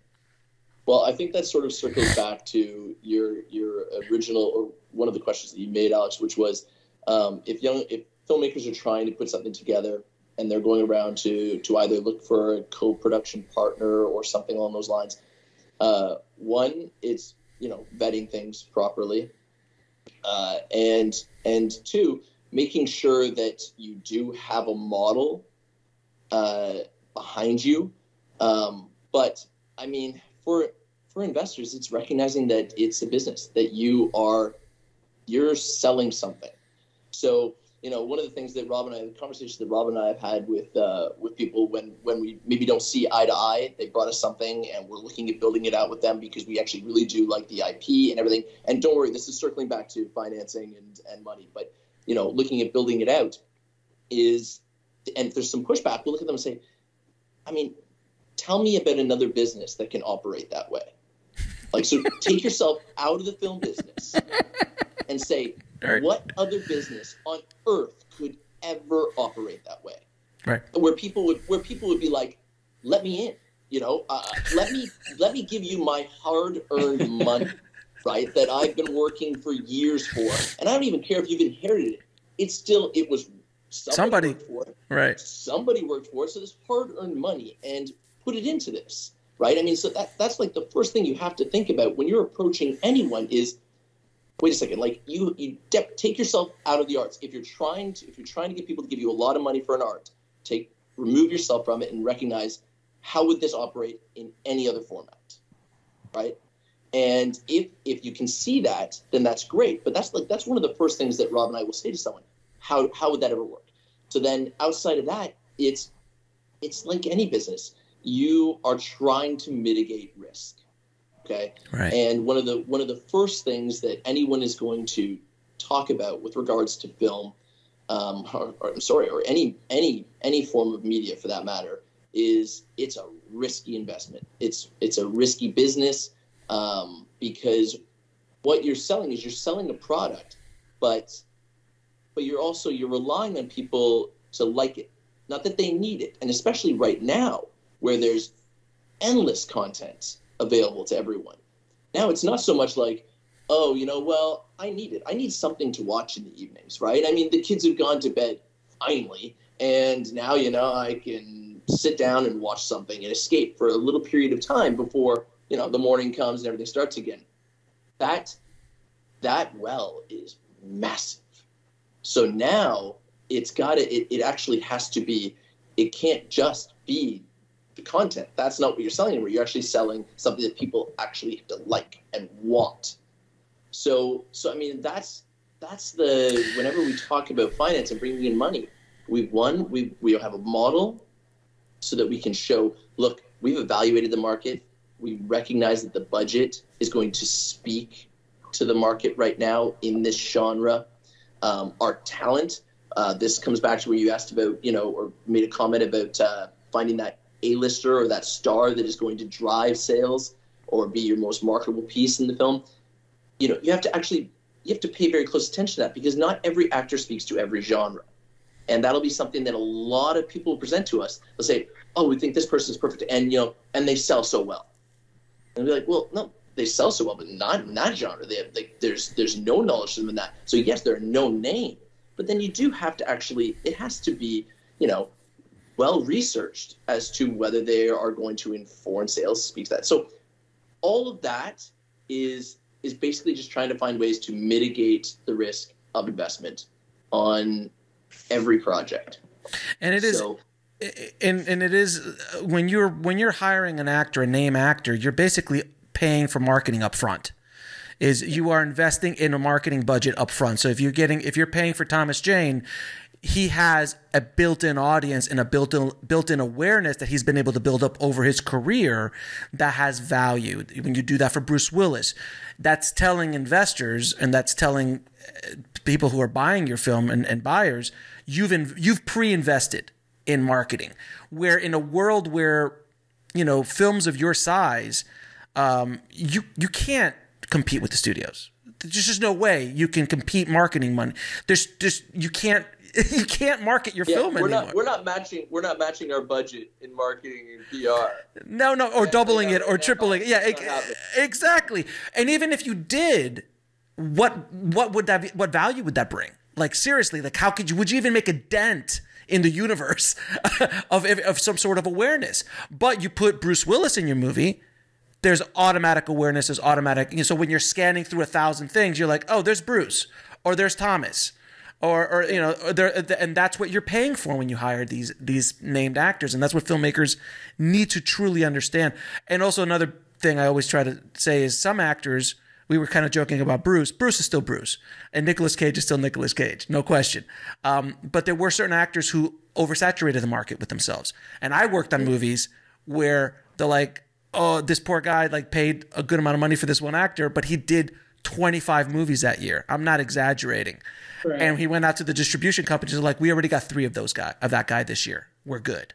Well, I think that sort of circles back to your your original or one of the questions that you made, Alex, which was um, if young if filmmakers are trying to put something together and they're going around to to either look for a co-production partner or something along those lines. Uh, one, it's you know vetting things properly, uh, and and two, making sure that you do have a model uh, behind you. Um, but I mean, for for investors, it's recognizing that it's a business that you are you're selling something. So you know, one of the things that Rob and I, the conversations that Rob and I have had with uh, with people when when we maybe don't see eye to eye, they brought us something and we're looking at building it out with them because we actually really do like the IP and everything. And don't worry, this is circling back to financing and and money, but you know, looking at building it out is, and if there's some pushback, we'll look at them and say, I mean, tell me about another business that can operate that way. Like, so take yourself out of the film business and say, Right. what other business on earth could ever operate that way? Right. Where people would, where people would be like, let me in, you know, uh, let me, let me give you my hard-earned money, right? That I've been working for years for, and I don't even care if you've inherited it. It's still, it was Somebody. worked for it Right. somebody worked for it so this hard-earned money and put it into this right i mean so that that's like the first thing you have to think about when you're approaching anyone is wait a second like you you de- take yourself out of the arts if you're trying to if you're trying to get people to give you a lot of money for an art take remove yourself from it and recognize how would this operate in any other format right and if if you can see that then that's great but that's like that's one of the first things that rob and i will say to someone how how would that ever work so then outside of that, it's it's like any business. You are trying to mitigate risk. Okay. Right. And one of the one of the first things that anyone is going to talk about with regards to film, um, or, or I'm sorry, or any any any form of media for that matter, is it's a risky investment. It's it's a risky business um, because what you're selling is you're selling a product, but but you're also you're relying on people to like it not that they need it and especially right now where there's endless content available to everyone. Now it's not so much like oh you know well i need it. I need something to watch in the evenings right? I mean the kids have gone to bed finally and now you know i can sit down and watch something and escape for a little period of time before you know the morning comes and everything starts again. That that well is massive. So now it's got to, it, it actually has to be, it can't just be the content. That's not what you're selling anymore. You're actually selling something that people actually like and want. So, so I mean, that's, that's the, whenever we talk about finance and bringing in money, we've won, we, we have a model so that we can show, look, we've evaluated the market. We recognize that the budget is going to speak to the market right now in this genre um, our talent. Uh, this comes back to where you asked about, you know, or made a comment about uh, finding that A-lister or that star that is going to drive sales or be your most marketable piece in the film. You know, you have to actually you have to pay very close attention to that because not every actor speaks to every genre, and that'll be something that a lot of people present to us. They'll say, "Oh, we think this person is perfect," and you know, and they sell so well, and we'll be like, "Well, no, they sell so well, but not in that genre. They have like there's there's no knowledge to them in that. So yes, they're no name, but then you do have to actually it has to be you know well researched as to whether they are going to in foreign sales speak to that so all of that is is basically just trying to find ways to mitigate the risk of investment on every project and it is So- and and it is uh, when you're when you're hiring an actor, a name actor, you're basically paying for marketing up front. Is you are investing in a marketing budget up front. So if you're getting if you're paying for Thomas Jane, he has a built-in audience and a built-in built-in awareness that he's been able to build up over his career that has value. When you do that for Bruce Willis, that's telling investors and that's telling uh, people who are buying your film and, and buyers you've in, you've pre-invested in marketing. Where in a world where you know films of your size, um, you you can't compete with the studios. There's just no way you can compete marketing money. There's just you can't you can't market your yeah, film we're anymore. not we're not matching we're not matching our budget in marketing and PR. no, no, or doubling it or tripling it. Yeah, it's ex- not happening. exactly. And even if you did, what what would that be? What value would that bring? Like seriously, like how could you? Would you even make a dent? In the universe of, of some sort of awareness, but you put Bruce Willis in your movie, there's automatic awareness. There's automatic. You know, so when you're scanning through a thousand things, you're like, oh, there's Bruce, or there's Thomas, or, or you know, there, and that's what you're paying for when you hire these these named actors, and that's what filmmakers need to truly understand. And also another thing I always try to say is some actors. We were kind of joking about Bruce. Bruce is still Bruce, and Nicolas Cage is still Nicolas Cage, no question. Um, but there were certain actors who oversaturated the market with themselves, and I worked on movies where they're like, oh, this poor guy like paid a good amount of money for this one actor, but he did 25 movies that year. I'm not exaggerating. Right. And he went out to the distribution companies and like, we already got three of those guy of that guy this year. We're good.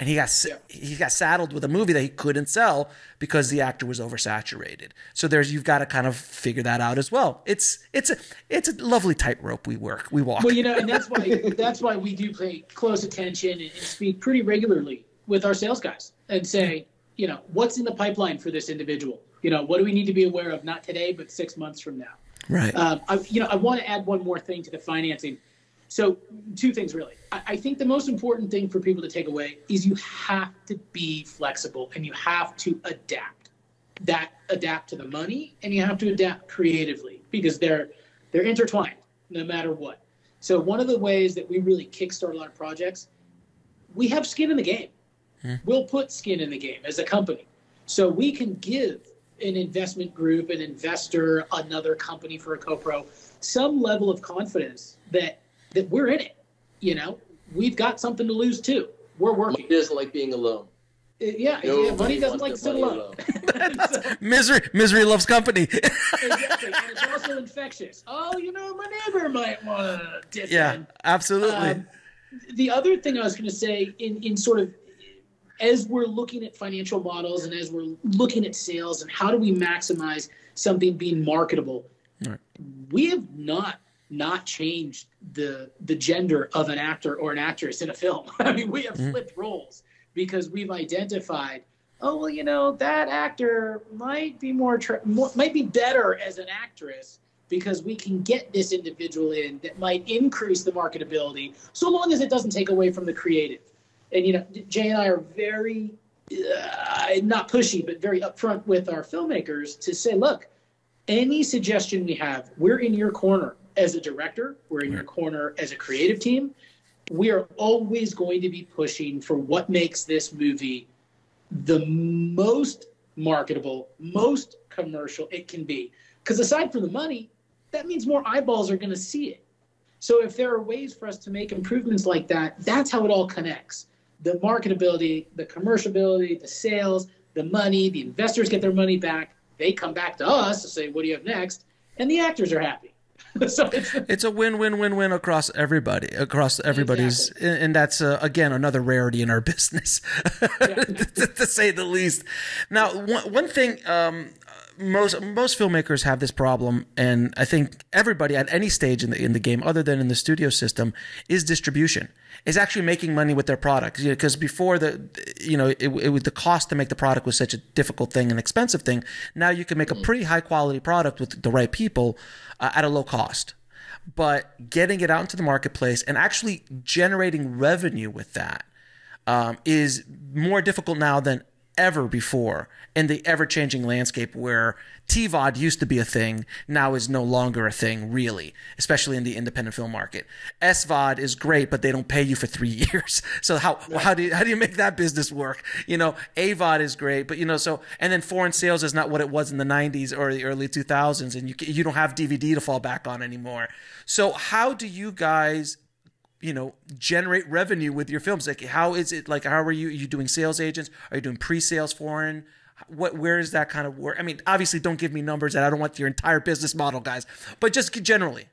And he got s he got saddled with a movie that he couldn't sell because the actor was oversaturated. So there's you've got to kind of figure that out as well. It's it's a it's a lovely tightrope we work we walk. Well, you know, and that's why that's why we do pay close attention and speak pretty regularly with our sales guys and say, you know, what's in the pipeline for this individual? You know, what do we need to be aware of not today, but six months from now? Right. Um, I, you know, I want to add one more thing to the financing. So, two things really. I, I think the most important thing for people to take away is you have to be flexible and you have to adapt. That adapt to the money and you have to adapt creatively because they're they're intertwined no matter what. So, one of the ways that we really kickstart a lot of projects, we have skin in the game. We'll put skin in the game as a company. So we can give an investment group, an investor, another company for a co-pro, some level of confidence that that we're in it. You know, we've got something to lose too. We're working. Money doesn't like being alone. Uh, Yeah, Nobody yeah money doesn't like wants to sit alone. Misery misery loves company. exactly. And it's also infectious. Oh, you know, my neighbor might want to dip yeah, in. absolutely. Um, the other thing I was going to say, in in sort of as we're looking at financial models and as we're looking at sales and how do we maximize something being marketable, Right. we have not not changed the the gender of an actor or an actress in a film. I mean, we have mm-hmm. flipped roles because we've identified. Oh well, you know that actor might be more, tra- more might be better as an actress because we can get this individual in that might increase the marketability so long as it doesn't take away from the creative. And you know, Jay and I are very uh, not pushy, but very upfront with our filmmakers to say, look, any suggestion we have, we're in your corner as a director, we're in your corner as a creative team. We are always going to be pushing for what makes this movie the most marketable, most commercial it can be. Because aside from the money, that means more eyeballs are going to see it. So if there are ways for us to make improvements like that, that's how it all connects. The marketability, the commercialability, the sales, the money, the investors get their money back. They come back to us to say, "What do you have next?" And the actors are happy. so it's it's a win-win-win-win across everybody across everybody's Exactly. and that's uh, again another rarity in our business to, to say the least now one, one thing um, most most filmmakers have this problem and i think everybody at any stage in the in the game other than in the studio system is distribution is actually making money with their product. Because before the you know it, it was the cost to make the product was such a difficult thing and expensive thing. Now you can make a pretty high quality product with the right people uh, at a low cost. But getting it out into the marketplace and actually generating revenue with that um, is more difficult now than ever before in the ever changing landscape where TVOD used to be a thing, now is no longer a thing, really, especially in the independent film market. SVOD is great, but they don't pay you for three years. So how how do you, how do you make that business work? You know, AVOD is great, but you know, so and then foreign sales is not what it was in the '90s or the early 2000s, and you you don't have DVD to fall back on anymore. So how do you guys you know generate revenue with your films. Like how is it like how are you are you doing sales agents? Are you doing pre-sales foreign? What where is that kind of work? I mean obviously don't give me numbers and i don't want your entire business model guys but just generally.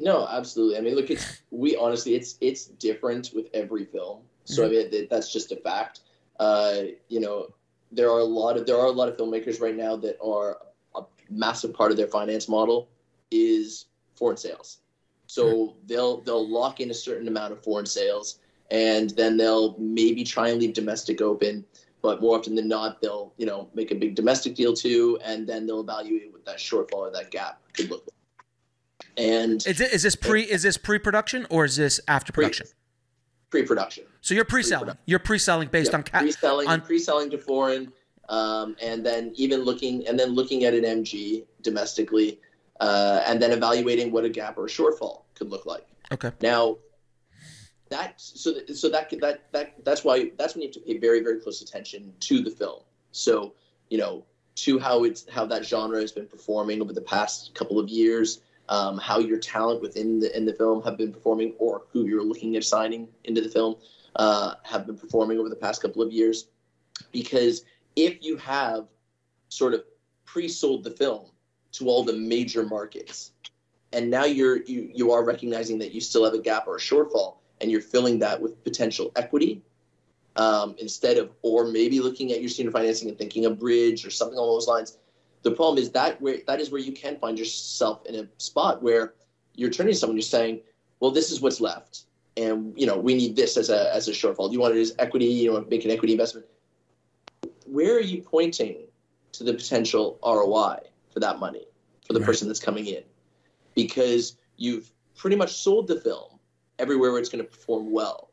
No absolutely. I mean look it's we honestly it's it's different with every film. So mm-hmm. i mean that's just a fact. Uh you know there are a lot of there are a lot of filmmakers right now that are a massive part of their finance model is foreign sales so they'll they'll lock in a certain amount of foreign sales, and then they'll maybe try and leave domestic open. But more often than not, they'll you know make a big domestic deal too, and then they'll evaluate what that shortfall or that gap could look like. And is, it, is this pre is this pre production or is this after production? Pre production. So you're pre-selling. You're pre-selling based yeah, on ca- pre-selling, on pre-selling to foreign, um, and then even looking and then looking at an MG domestically uh, and then evaluating what a gap or a shortfall could look like. Okay. Now, that so that, so that that that that's why that's when you have to pay very very close attention to the film. So you know to how it's how that genre has been performing over the past couple of years, um, how your talent within the in the film have been performing, or who you're looking at signing into the film uh, have been performing over the past couple of years. Because if you have sort of pre-sold the film to all the major markets. And now you're you, you are recognizing that you still have a gap or a shortfall, and you're filling that with potential equity um, instead of, or maybe looking at your senior financing and thinking a bridge or something along those lines. The problem is that where that is where you can find yourself in a spot where you're turning to someone, you're saying, "Well, this is what's left, and you know we need this as a as a shortfall. Do you want it as equity? You know, make an equity investment." Where are you pointing to the potential ROI? For that money for the right. person that's coming in. Because you've pretty much sold the film everywhere where it's going to perform well.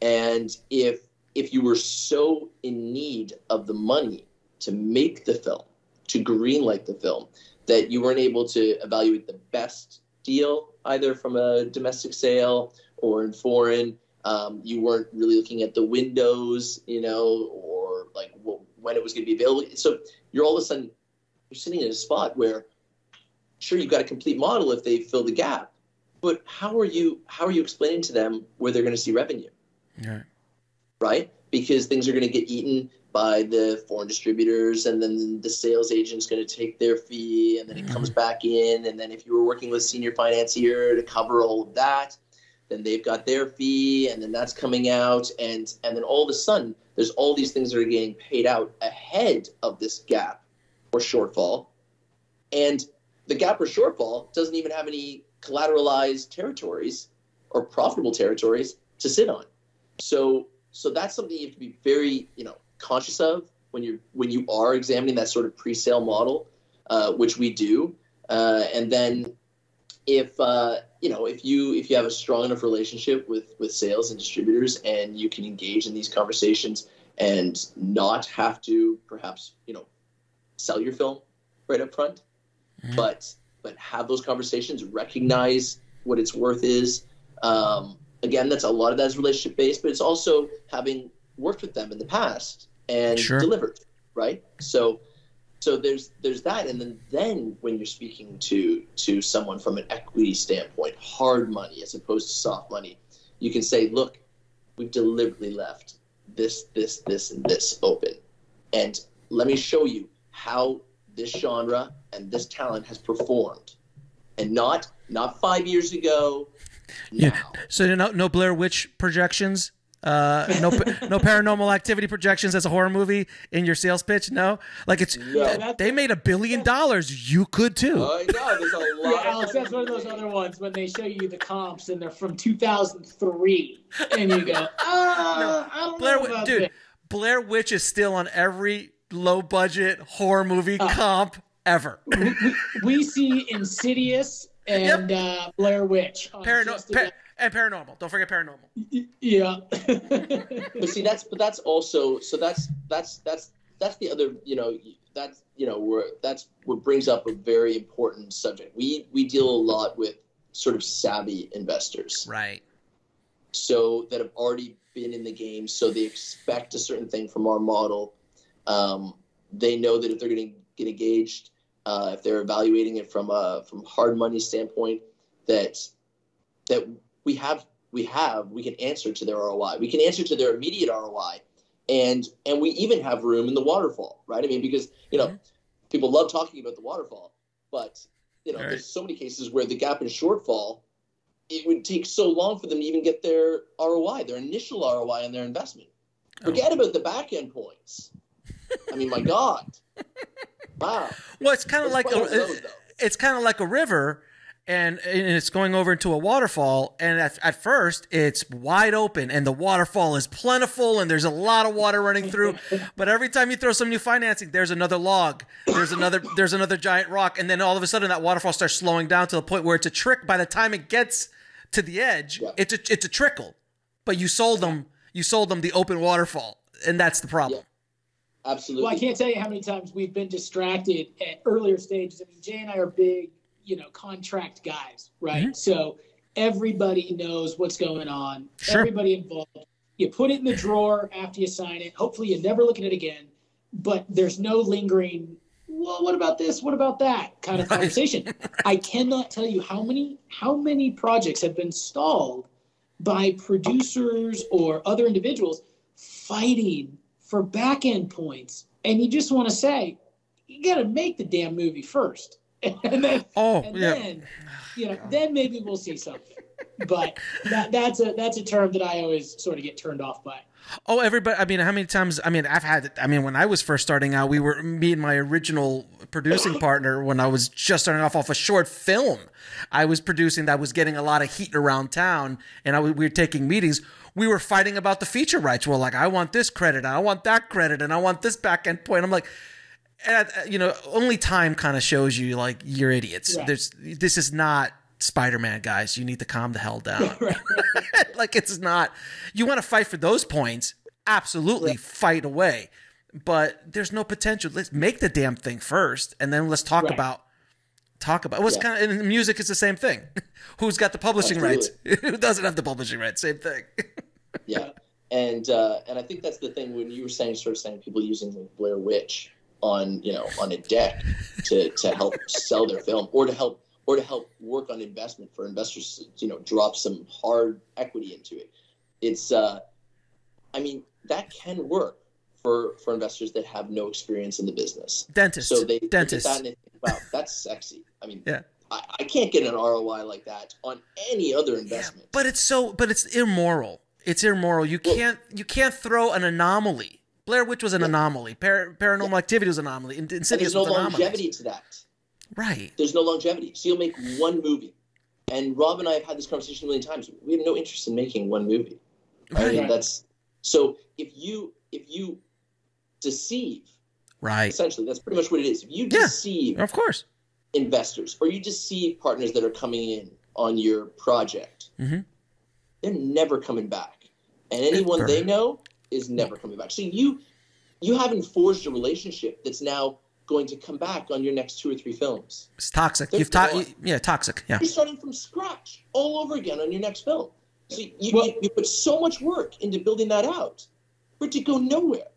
And if if you were so in need of the money to make the film to greenlight the film that you weren't able to evaluate the best deal either from a domestic sale or in foreign um, you weren't really looking at the windows you know or like when it was going to be available. So you're all of a sudden you're sitting in a spot where sure you've got a complete model if they fill the gap but how are you how are you explaining to them where they're going to see revenue? Right. Right? Because things are going to get eaten by the foreign distributors and then the sales agent's going to take their fee and then it comes mm-hmm. back in and then if you were working with a senior financier to cover all of that then they've got their fee and then that's coming out and and then all of a sudden there's all these things that are getting paid out ahead of this gap shortfall. And the gap or shortfall doesn't even have any collateralized territories or profitable territories to sit on. So so that's something you have to be very, you know, conscious of when you're when you are examining that sort of pre-sale model, uh, which we do. Uh, and then if uh, you know if you if you have a strong enough relationship with with sales and distributors and you can engage in these conversations and not have to perhaps you know sell your film right up front, mm-hmm. but but have those conversations, recognize what its worth is. Um, again, that's a lot of that is relationship based, but it's also having worked with them in the past and sure. delivered, right? So so there's there's that and then then when you're speaking to to someone from an equity standpoint hard money as opposed to soft money you can say look we've deliberately left this this this and this open and let me show you how this genre and this talent has performed, and not not five years ago. Now. Yeah. So no no Blair Witch projections. Uh, no, no paranormal activity projections as a horror movie in your sales pitch. No, like it's no. they made a billion dollars. You could too. I know. There's a lot. Yeah, Alex, that's one of those other ones when they show you the comps and they're from 2003, and you go, oh, no. I don't Blair, know about dude. This. Blair Witch is still on every low budget horror movie uh, comp ever. we, we, see Insidious and uh, Blair Witch. on Parano- pa- and paranormal. Don't forget paranormal. yeah. but see that's but that's also so that's that's that's that's the other you know that's you know where that's what brings up a very important subject we we deal a lot with sort of savvy investors Right. so that have already been in the game so they expect a certain thing from our model um, they know that if they're going to get engaged uh, if they're evaluating it from a from hard money standpoint that that we have we have we can answer to their ROI we can answer to their immediate ROI and and we even have room in the waterfall right I mean because you know people love talking about the waterfall but you know Right. there's so many cases where the gap and shortfall it would take so long for them to even get their ROI, their initial ROI on their investment. Oh. Forget about the back end points. I mean, my God. Wow. Well, it's kind of like a, those, it's kind of like a river, and and it's going over into a waterfall. And at, at first, it's wide open, and the waterfall is plentiful, and there's a lot of water running through. But every time you throw some new financing, there's another log, there's another there's another giant rock, and then all of a sudden that waterfall starts slowing down to the point where it's a trick. By the time it gets to the edge, Yeah. it's a it's a trickle. But you sold them you sold them the open waterfall, and that's the problem. Absolutely. Well, I can't tell you how many times we've been distracted at earlier stages. I mean, Jay and I are big, you know, contract guys, right? Mm-hmm. So everybody knows what's going on. Sure. Everybody involved. You put it in the drawer after you sign it. Hopefully, you never look at it again. But there's no lingering. Well, what about this? What about that? Kind of Right. conversation. I cannot tell you how many how many projects have been stalled by producers or other individuals fighting for back end points. And you just want to say, you got to make the damn movie first. And then, Oh and yeah. then, you know, then maybe we'll see something. But that, that's a that's a term that I always sort of get turned off by. Oh, everybody! I mean, how many times? I mean, I've had. I mean, when I was first starting out, we were me and my original producing partner. When I was just starting off off a short film, I was producing that was getting a lot of heat around town, and I, we were taking meetings. We were fighting about the feature rights. We're like, I want this credit, and I want that credit, and I want this back end point. I'm like, and uh, you know, only time kind of shows you like you're idiots. Right. There's this is not Spider-Man, guys. You need to calm the hell down. like it's not. You want to fight for those points? Absolutely, fight away. But there's no potential. Let's make the damn thing first, and then let's talk Right. about talk about what's Yeah. kind of in music. It's the same thing. Who's got the publishing rights? Who doesn't have the publishing rights? Same thing. Yeah, and uh, and I think that's the thing when you were saying, sort of saying, people using Blair Witch on you know on a deck to to help sell their film or to help or to help work on investment for investors to you know drop some hard equity into it. It's uh, I mean that can work for for investors that have no experience in the business. Dentist. So they Dentist. that and they think, wow, that's sexy. I mean, Yeah. I, I can't get an ROI like that on any other investment. But it's so. But it's immoral. It's immoral. You can't. You can't throw an anomaly. Blair Witch was an anomaly. Par- paranormal Activity was an anomaly. And there's no longevity to that. Right. there's no longevity. So you'll make one movie. And Rob and I have had this conversation a million times. We have no interest in making one movie. Right? Right. And that's so if you if you deceive, Right. essentially that's pretty much what it is. If you Yeah. deceive Of course. investors or you deceive partners that are coming in on your project, Mhm. they're never coming back. And anyone they know is never coming back. So you you haven't forged a relationship that's now going to come back on your next two or three films. It's toxic. They're You've to- yeah, toxic. Yeah. You're starting from scratch all over again on your next film. So you, Well- you, you put so much work into building that out for it to go nowhere.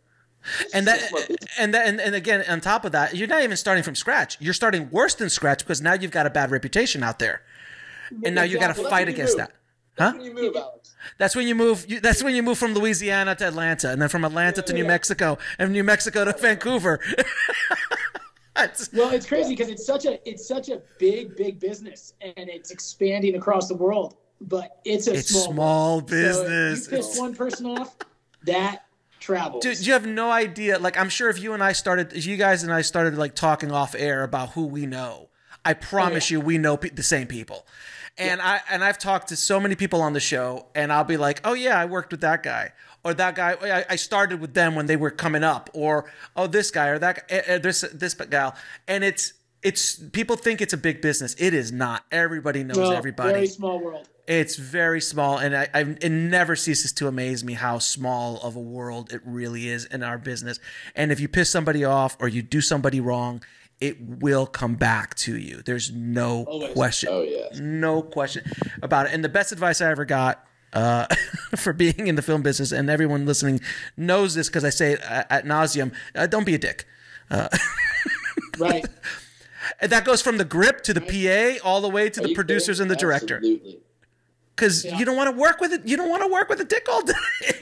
And that, business. and that, and, and again, on top of that, you're not even starting from scratch. You're starting worse than scratch because now you've got a bad reputation out there, and now you got to fight That's when you against move. that. That's Huh? when you move, Alex. That's when you move. You, that's when you move from Louisiana to Atlanta, and then from Atlanta to New Yeah. Mexico, and New Mexico to Vancouver. Well, it's crazy because it's such a it's such a big big business and it's expanding across the world. But it's a It's small, small world. So business. you piss one person off, that travels. Dude, you have no idea. Like, I'm sure if you and I started, if you guys and I started like talking off air about who we know, I promise you, we know pe- the same people. And I and I've talked to so many people on the show, and I'll be like, "Oh yeah, I worked with that guy, or that guy. I, I started with them when they were coming up, or oh this guy or that guy, eh, eh, this this gal." And it's it's people think it's a big business. It is not. Everybody knows No, everybody. Very small world. It's very small, and I, I it never ceases to amaze me how small of a world it really is in our business. And if you piss somebody off or you do somebody wrong, it will come back to you. There's no Always. question. Oh yeah. No question about it. And the best advice I ever got uh, for being in the film business, and everyone listening knows this because I say it at, nauseum: uh, don't be a dick. Right. And that goes from the grip to the PA all the way to Are the producers kidding? and the director. Absolutely. Because Yeah. you don't want to work with it. You don't want to work with a dick all day.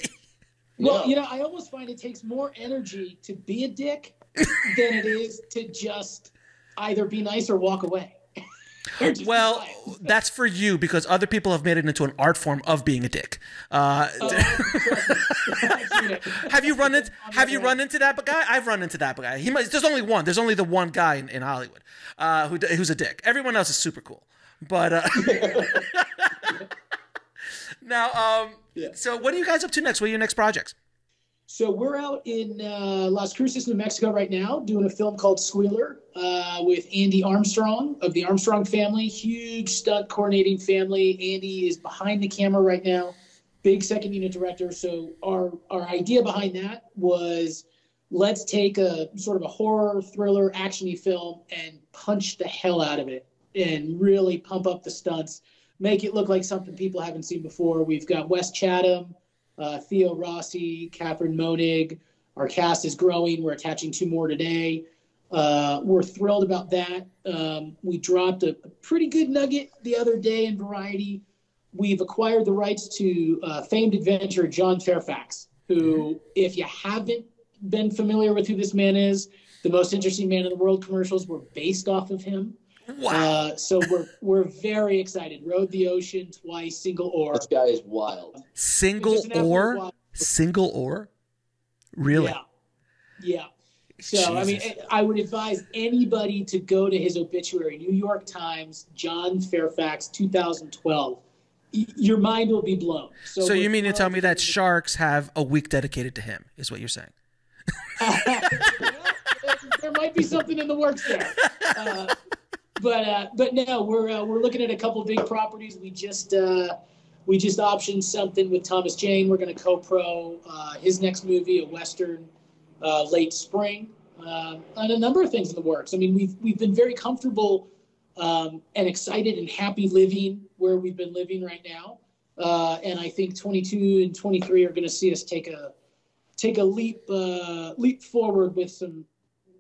Well, No. you know, I almost find it takes more energy to be a dick than it is to just either be nice or walk away. Or well, that's for you because other people have made it into an art form of being a dick. Uh, Uh, I've seen it. have you run into Have you run into that guy? I've run into that guy. He must, there's only one. There's only the one guy in, in Hollywood uh, who who's a dick. Everyone else is super cool. But uh, now, um, Yeah. so what are you guys up to next? What are your next projects? So we're out in uh, Las Cruces, New Mexico right now, doing a film called Squealer uh, with Andy Armstrong of the Armstrong family. Huge stunt coordinating family. Andy is behind the camera right now, big second unit director. So our our idea behind that was let's take a sort of a horror thriller actiony film and punch the hell out of it and really pump up the stunts, make it look like something people haven't seen before. We've got Wes Chatham uh, Theo Rossi, Katherine Moennig. Our cast is growing. We're attaching two more today. Uh, we're thrilled about that. Um, we dropped a, a pretty good nugget the other day in Variety. We've acquired the rights to uh, famed adventurer John Fairfax, who, if you haven't been familiar with who this man is, the most interesting man in the world commercials were based off of him. Wow. Uh, so we're we're very excited. Rode the ocean twice, single oar. This guy is wild. single Just an absolute or wild- single oar, really? Yeah. Yeah. So I mean, I would advise anybody to go to his obituary, New York Times, John Fairfax, 2012. Your mind will be blown. So, So you we're mean to tell me that sharks have a week dedicated to him? Is what you're saying? there might be something in the works there. Uh, but uh, but no, we're uh, we're looking at a couple big properties. We just uh, we just optioned something with Thomas Jane. We're going to co-pro uh, his next movie, a western, uh, late spring, uh, and a number of things in the works. I mean, we've we've been very comfortable um, and excited and happy living where we've been living right now. Uh, and I think 22 and 23 are going to see us take a take a leap uh, leap forward with some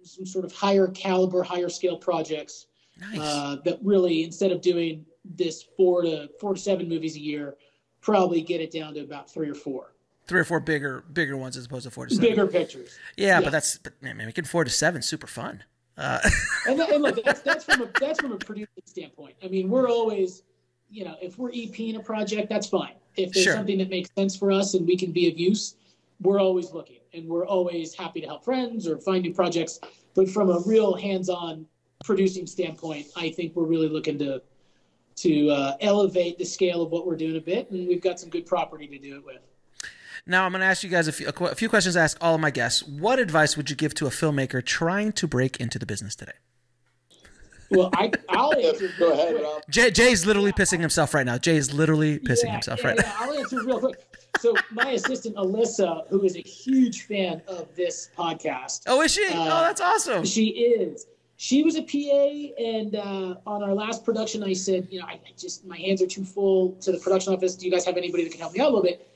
some sort of higher caliber, higher scale projects Nice. uh, that really, instead of doing this four to four to seven movies a year, probably get it down to about three or four Three or four bigger bigger ones as opposed to four to seven. bigger pictures. Yeah, yeah. but that's but man, making four to seven super fun. Uh, And, that, and look, that's, that's from a that's from a producing standpoint. I mean, we're always, you know, if we're EPing a project, that's fine. If there's Sure. something that makes sense for us and we can be of use, we're always looking and we're always happy to help friends or find new projects. But from a real hands-on producing standpoint, I think we're really looking to to uh, elevate the scale of what we're doing a bit, and we've got some good property to do it with. now I'm going to ask you guys a few, a few questions. to Ask all of my guests. What advice would you give to a filmmaker trying to break into the business today? Well, I, I'll answer. Go real ahead, quick. Rob. Jay, Jay's literally pissing himself right now. Jay's literally pissing yeah, himself yeah, right yeah. now. I'll answer real quick. So my assistant Alyssa, who is a huge fan of this podcast, Oh, is she? Uh, oh, that's awesome. she is. She was a PA, and uh, on our last production, I said, you know, I, I just my hands are too full to the production office. Do you guys have anybody that can help me out a little bit?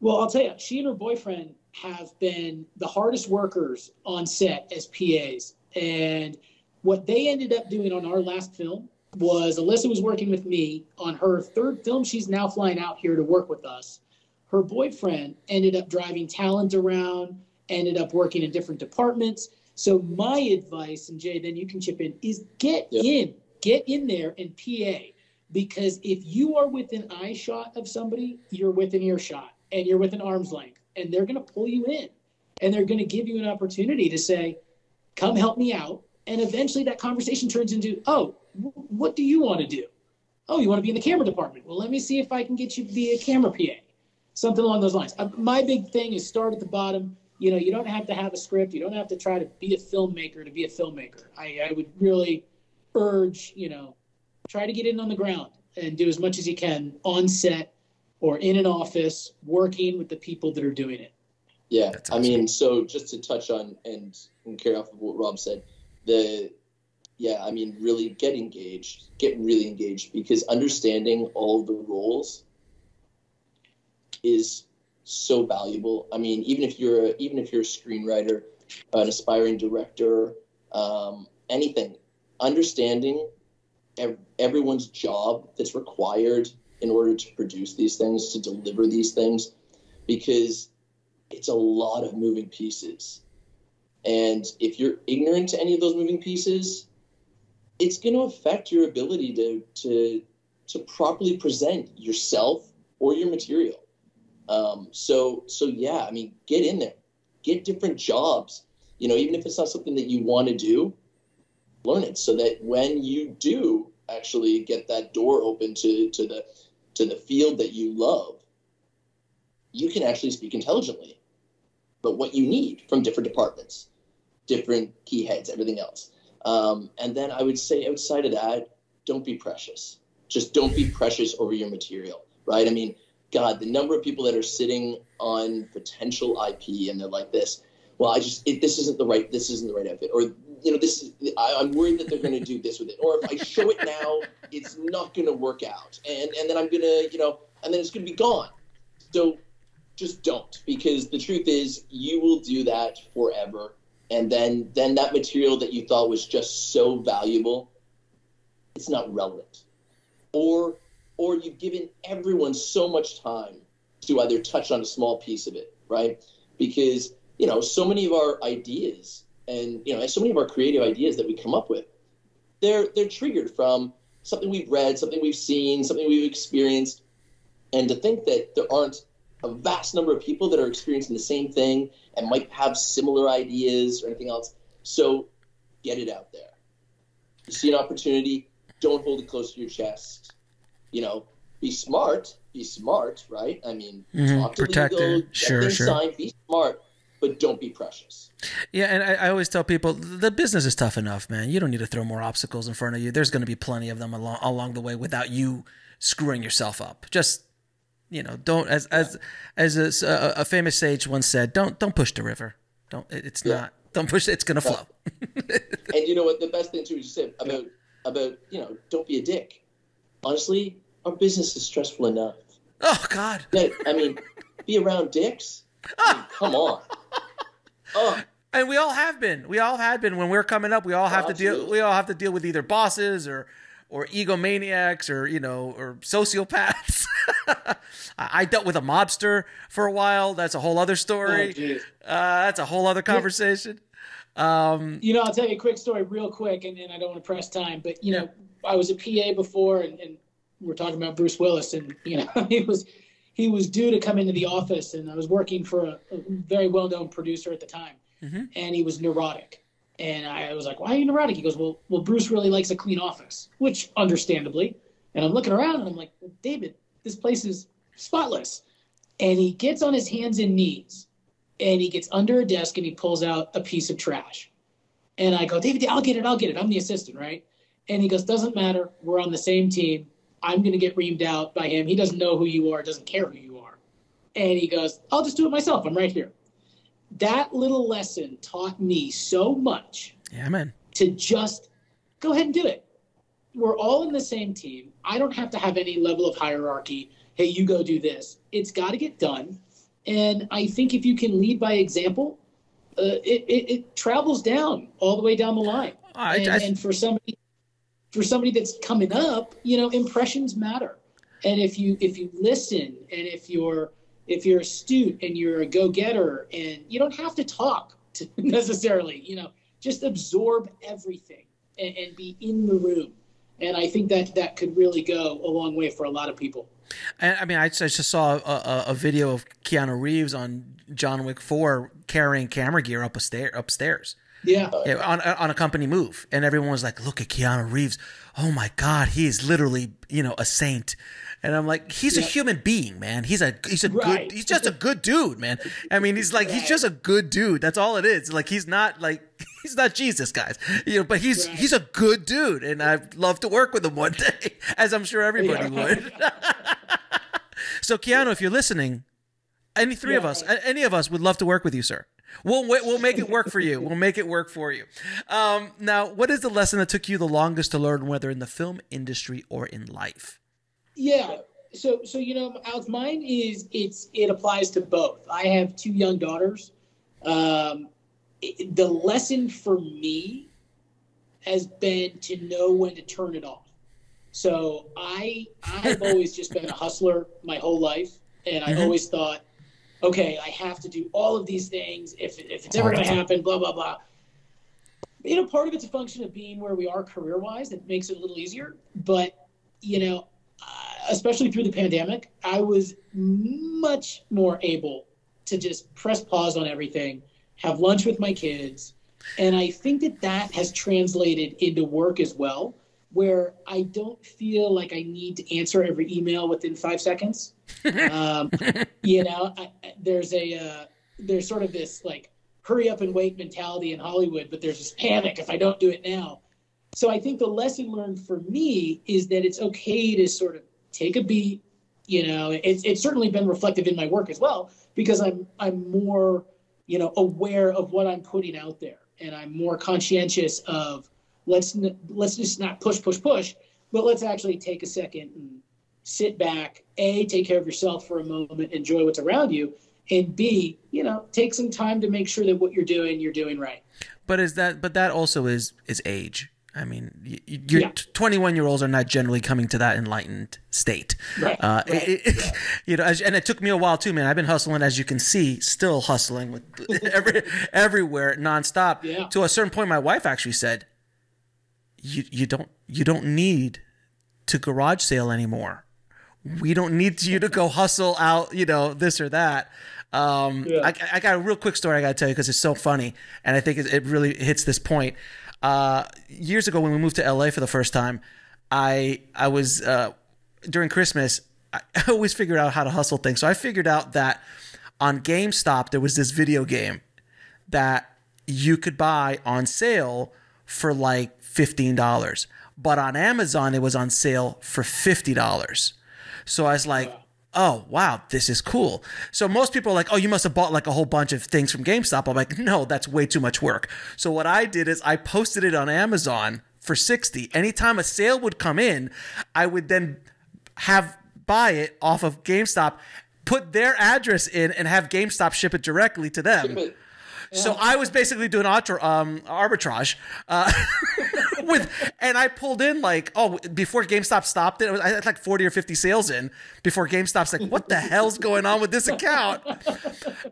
Well, I'll tell you, she and her boyfriend have been the hardest workers on set as PAs, and what they ended up doing on our last film was Alyssa was working with me on her third film. She's now flying out here to work with us. Her boyfriend ended up driving talent around, ended up working in different departments. So my advice, and Jay, then you can chip in, is get Yep. in, get in there and PA, because if you are within eye shot of somebody, you're within earshot, and you're within arm's length, and they're going to pull you in, and they're going to give you an opportunity to say, "Come help me out," and eventually that conversation turns into, "Oh, wh- what do you want to do? Oh, you want to be in the camera department? Well, let me see if I can get you to be a camera PA." Something along those lines. Uh, my big thing is start at the bottom. You know, you don't have to have a script. You don't have to try to be a filmmaker to be a filmmaker. I, I would really urge, you know, try to get in on the ground and do as much as you can on set or in an office working with the people that are doing it. Yeah, awesome. I mean, so just to touch on and, and carry off of what Rob said, the yeah, I mean, really get engaged, get really engaged because understanding all the roles is so valuable. I mean, even if you're a, even if you're a screenwriter, an aspiring director, um, anything, understanding ev- everyone's job that's required in order to produce these things, to deliver these things, because it's a lot of moving pieces. And if you're ignorant to any of those moving pieces, it's going to affect your ability to to to properly present yourself or your material. Um, so so yeah, I mean, get in there, get different jobs. You know, even if it's not something that you want to do, learn it so that when you do actually get that door open to to the to the field that you love, you can actually speak intelligently. But what you need from different departments, different key heads, everything else. Um, and then I would say outside of that, don't be precious. Just don't be precious over your material, right? I mean, God, the number of people that are sitting on potential IP and they're like this. Well, I just it, this isn't the right this isn't the right outfit, or you know this is I, am worried that they're going to do this with it, or if I show it now, it's not going to work out, and and then I'm gonna you know and then it's going to be gone. So just don't because the truth is you will do that forever and then then that material that you thought was just so valuable it's not relevant or or you've given everyone so much time to either touch on a small piece of it right because you know so many of our ideas and you know so many of our creative ideas that we come up with they're they're triggered from something we've read something we've seen something we've experienced and to think that there aren't a vast number of people that are experiencing the same thing and might have similar ideas or anything else. So get it out there. You see an opportunity, don't hold it close to your chest. You know, be smart, be smart, right? I mean, mm-hmm. talk to Protect legal, it. Sure, sure. Signed, be smart, but don't be precious. Yeah, and I, I, always tell people the business is tough enough, man. You don't need to throw more obstacles in front of you. There's going to be plenty of them along along the way without you screwing yourself up. Just you know, don't as as as a, a, famous sage once said, don't don't push the river. Don't it's yeah. not. Don't push. It's gonna flow. and you know what? The best thing too you said about about you know, don't be a dick. Honestly, our business is stressful enough. Oh God. I mean, be around dicks. I mean, come on. Oh. And we all have been. We all had been when we are coming up. We all have oh, to deal. We all have to deal with either bosses or or egomaniacs or you know or sociopaths. I dealt with a mobster for a while. That's a whole other story. Oh, uh, that's a whole other conversation. Um, you know, I'll tell you a quick story real quick, and, and I don't want to press time, but you know, I was a PA before, and, and we're talking about Bruce Willis, and you know, he was he was due to come into the office, and I was working for a, a very well-known producer at the time, mm-hmm. and he was neurotic. And I was like, "Why are you neurotic?" He goes, "Well, well, Bruce really likes a clean office," which, understandably. And I'm looking around, and I'm like, well, "David, this place is spotless. And he gets on his hands and knees and he gets under a desk and he pulls out a piece of trash. And I go, David, I'll get it, I'll get it. I'm the assistant, right? And he goes, Doesn't matter. We're on the same team. I'm going to get reamed out by him. He doesn't know who you are, doesn't care who you are. And he goes, I'll just do it myself. I'm right here. That little lesson taught me so much. Yeah, man. To just go ahead and do it. We're all in the same team. I don't have to have any level of hierarchy hey, you go do this. It's got to get done. And I think if you can lead by example, uh, it, it, it, travels down all the way down the line. I, and, I, and for somebody for somebody that's coming up, you know, impressions matter. And if you if you listen and if you're if you're astute and you're a go-getter and you don't have to talk to necessarily, you know, just absorb everything and, and be in the room. And I think that that could really go a long way for a lot of people. And I mean, I just saw a, a, video of Keanu Reeves on John Wick Four carrying camera gear up a stair upstairs. Yeah. Uh, on uh, on a company move, and everyone was like, "Look at Keanu Reeves! Oh my God, he is literally you know a saint." And I'm like, he's a human being, man. He's a he's a Right. good he's just a good dude, man. I mean, he's like he's just a good dude. That's all it is. Like he's not like he's not Jesus, guys. You know, but he's Right. he's a good dude, and I'd love to work with him one day, as I'm sure everybody Yeah. would. so, Keanu, if you're listening, any three of us, any of us would love to work with you, sir. We'll we'll make it work for you. We'll make it work for you. Um, now, what is the lesson that took you the longest to learn, whether in the film industry or in life? Yeah. So so you know, Alex, mine is it's it applies to both. I have two young daughters. Um, it, the lesson for me has been to know when to turn it off. So I I've always just been a hustler my whole life, and I Mhm. always thought, okay, I have to do all of these things if if it's ever going to happen. Blah blah blah. You know, part of it's a function of being where we are career wise. That makes it a little easier, but you know, uh, especially through the pandemic, I was much more able to just press pause on everything, have lunch with my kids, and I think that that has translated into work as well, where I don't feel like I need to answer every email within five seconds. um, you know, I, there's a uh, there's sort of this like hurry up and wait mentality in Hollywood, but there's this panic if I don't do it now. So I think the lesson learned for me is that it's okay to sort of take a beat. You know, it's it's certainly been reflective in my work as well because I'm I'm more you know aware of what I'm putting out there, and I'm more conscientious of let's let's just not push push push, but let's actually take a second and sit back. A, take care of yourself for a moment, enjoy what's around you, and B, you know, take some time to make sure that what you're doing, you're doing right. But is that? But that also is is age. I mean, your Yeah. 21 year olds are not generally coming to that enlightened state. Right, Uh, right, it- it- You know, and it took me a while too, man. I've been hustling, as you can see, still hustling with every everywhere nonstop. Yeah. To a certain point, my wife actually said, "You you don't you don't need to garage sale anymore. We don't need you to go hustle out, you know, this or that." Um, Yeah. I, I got a real quick story I got to tell you because it's so funny, and I think it, it really hits this point. Uh, years ago, when we moved to LA for the first time, I I was uh, during Christmas. I, I always figured out how to hustle things, so I figured out that on GameStop there was this video game that you could buy on sale for like $15. But on Amazon, it was on sale for $50. So I was like, oh, wow, this is cool. So most people are like, oh, you must have bought like a whole bunch of things from GameStop. I'm like, no, that's way too much work. So what I did is I posted it on Amazon for 60. Anytime a sale would come in, I would then have buy it off of GameStop, put their address in, and have GameStop ship it directly to them. So I was basically doing um, arbitrage uh, with, and I pulled in like oh before GameStop stopped it, it was, I had like forty or fifty sales in before GameStop's like what the hell's going on with this account?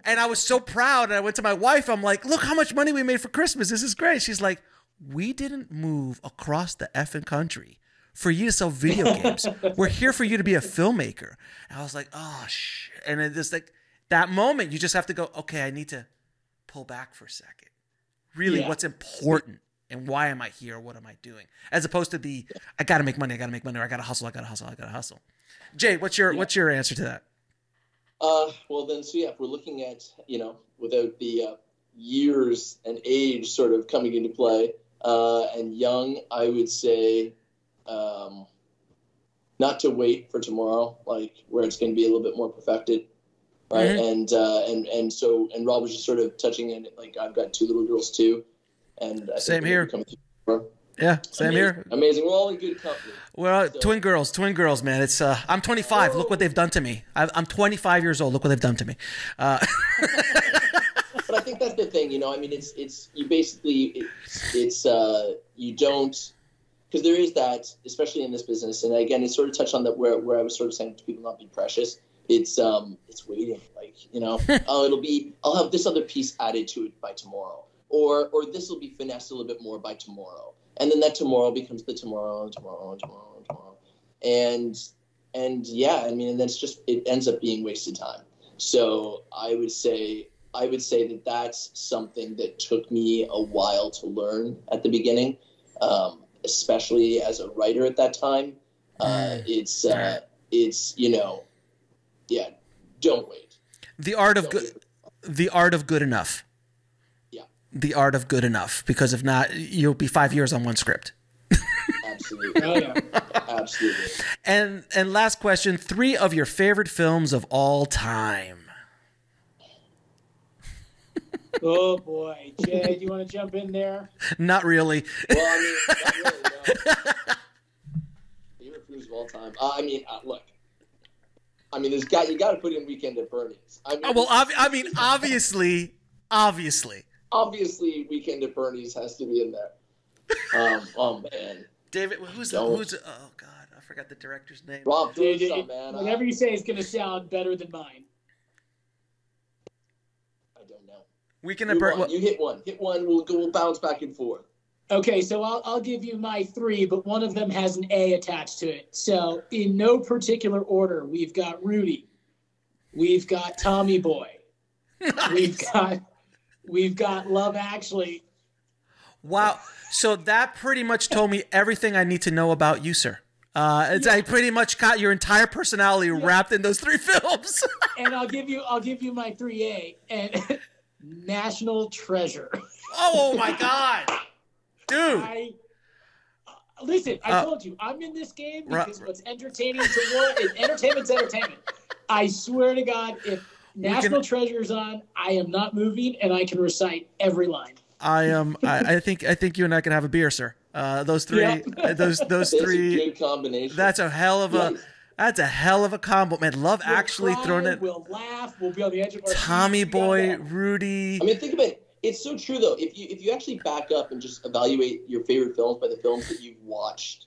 And I was so proud, and I went to my wife. I'm like, look how much money we made for Christmas. This is great. She's like, we didn't move across the effing country for you to sell video games. We're here for you to be a filmmaker. And I was like, oh shit. And it's like that moment, you just have to go, okay, I need to pull back for a second. Really, Yeah. what's important and why am I here? What am I doing? As opposed to the I gotta make money, I gotta make money, or I gotta hustle, I gotta hustle, I gotta hustle. Jay, what's your what's your answer to that? Uh, well, then, so yeah, if we're looking at, you know, without the uh, years and age sort of coming into play, uh, and young, I would say um, not to wait for tomorrow, like where it's going to be a little bit more perfected, right? Mhm. And uh, and and so, and Rob was just sort of touching in, like I've got two little girls too, and I Same here. Yeah, same Amazing. here. Amazing. We're all in good company. Well, So- twin girls, twin girls, man. It's uh, I'm 25. Look what they've done to me. I, I'm 25 years old. Look what they've done to me. Uh, but I think that's the thing, you know. I mean, it's it's you basically it's it's uh, you don't because there is that, especially in this business, and again, it sort of touched on that where where I was sort of saying to people not be precious. It's um it's waiting, like you know, oh, it'll be I'll have this other piece added to it by tomorrow, or or this will be finessed a little bit more by tomorrow, and then that tomorrow becomes the tomorrow and tomorrow and tomorrow and tomorrow, and and yeah, I mean, and then it's just it ends up being wasted time. So I would say I would say that that's something that took me a while to learn at the beginning, um, especially as a writer at that time. Uh, it's uh, it's you know, yeah, don't wait. The art of Don't good. wait. The art of good enough. Yeah, The art of good enough. Because if not, you'll be five years on one script. absolutely, Oh yeah. absolutely. And and last question: three of your favorite films of all time. Oh boy, Jay, do you want to jump in there? Not really. Well, I mean, not really, no. favorite films of all time. Uh, I mean, uh, look. I mean, there's got you got to put in Weekend at Bernie's. I mean, Oh, well, ob- I mean, obviously, obviously, obviously, Weekend at Bernie's has to be in there. Um, oh man, David. Who's the, Don't. who's? Oh God, I forgot the director's name. Rob Dude, Dawson, it- man. whatever I, you say is going to sound better than mine. I don't know. Weekend You, at Burt. one. you hit one. Hit one. We'll go. We'll bounce back and forth. Okay, so I'll, I'll give you my three, but one of them has an A attached to it. So, in no particular order, we've got Rudy, we've got Tommy Boy, we've got we've got Love Actually. Wow. So that pretty much told me everything I need to know about you, sir. Uh, it's, I pretty much got your entire personality wrapped in those three films. and I'll give you I'll give you my three A and National Treasure. oh my God, dude. I listen. I Uh, told you I'm in this game Ru- because what's entertaining to one is entertainment's entertainment. I swear to God, if National Treasure's on, I am not moving, and I can recite every line. I am. I, I think. I think you and I can have a beer, sir. Uh, those three. Yeah. uh, those those That's a three. good combination. That's a hell of a. Nice. That's a hell of a combo, man. Love We'll actually cry, throwing it. We'll laugh. We'll be on the edge of our seats. Tommy You got Boy. Rudy. I mean, think about it. It's so true though. If you if you actually back up and just evaluate your favorite films by the films that you've watched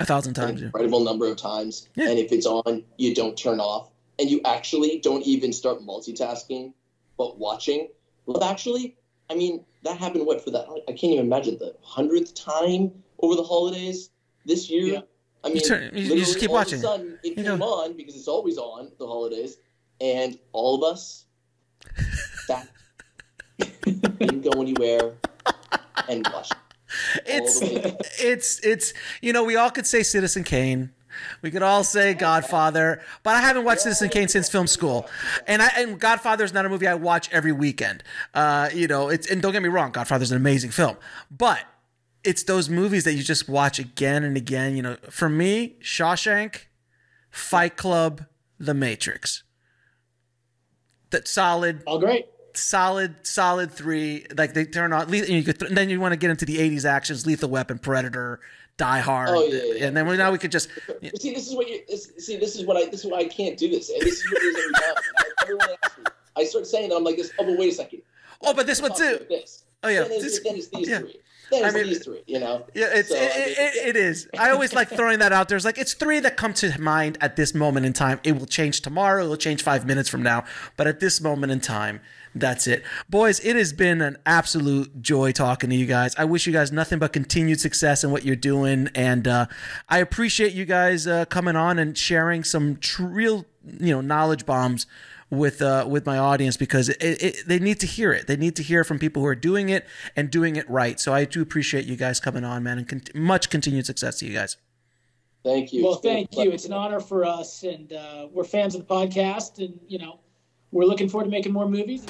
A thousand an times. yeah. incredible number of times, Yeah. and if it's on, you don't turn off, and you actually don't even start multitasking, but watching. Well, Actually, I mean, that happened what for that? I can't even imagine the hundredth time over the holidays this year. Yeah. I mean, turn- you- you just keep all watching. Of a sudden, it You came go. on because it's always on the holidays, and all of us that didn't go anywhere and watched. It's it's it's you know we all could say Citizen Kane. We could all say Godfather, but I haven't watched Citizen Kane since film school, and I and Godfather is not a movie I watch every weekend. Uh, you know, it's and don't get me wrong, Godfather is an amazing film, but it's those movies that you just watch again and again. You know, for me, Shawshank, Fight Club, The Matrix. That solid All great. Solid, solid three. Like they turn on, and you could, th- then you want to get into the '80s actions, Lethal Weapon, Predator, Die Hard, Oh, yeah, yeah, and then we, now we could just. See, this is what you this, see. This is what I. This is why I can't do this. And this is what it is every time. I, everyone asks me. I start saying that I'm like this. Oh, but wait a second. Oh, but this one too. This. Oh yeah, Then it's, this- then it's these three. I mean- these three. You know. Yeah, it's So, it, I mean, it, it is. I always like throwing that out there. It's like it's three that come to mind at this moment in time. It will change tomorrow. It will change five minutes from now. But at this moment in time, that's it, boys. It has been an absolute joy talking to you guys. I wish you guys nothing but continued success in what you're doing, and uh, I appreciate you guys uh, coming on and sharing some tr- real, you know, knowledge bombs with uh, with my audience because it, it, they need to hear it. They need to hear from people who are doing it and doing it right. So I do appreciate you guys coming on, man, and con- much continued success to you guys. Thank you. Well, It's been a thank you. It's an honor for us, and uh, we're fans of the podcast, and you know, we're looking forward to making more movies.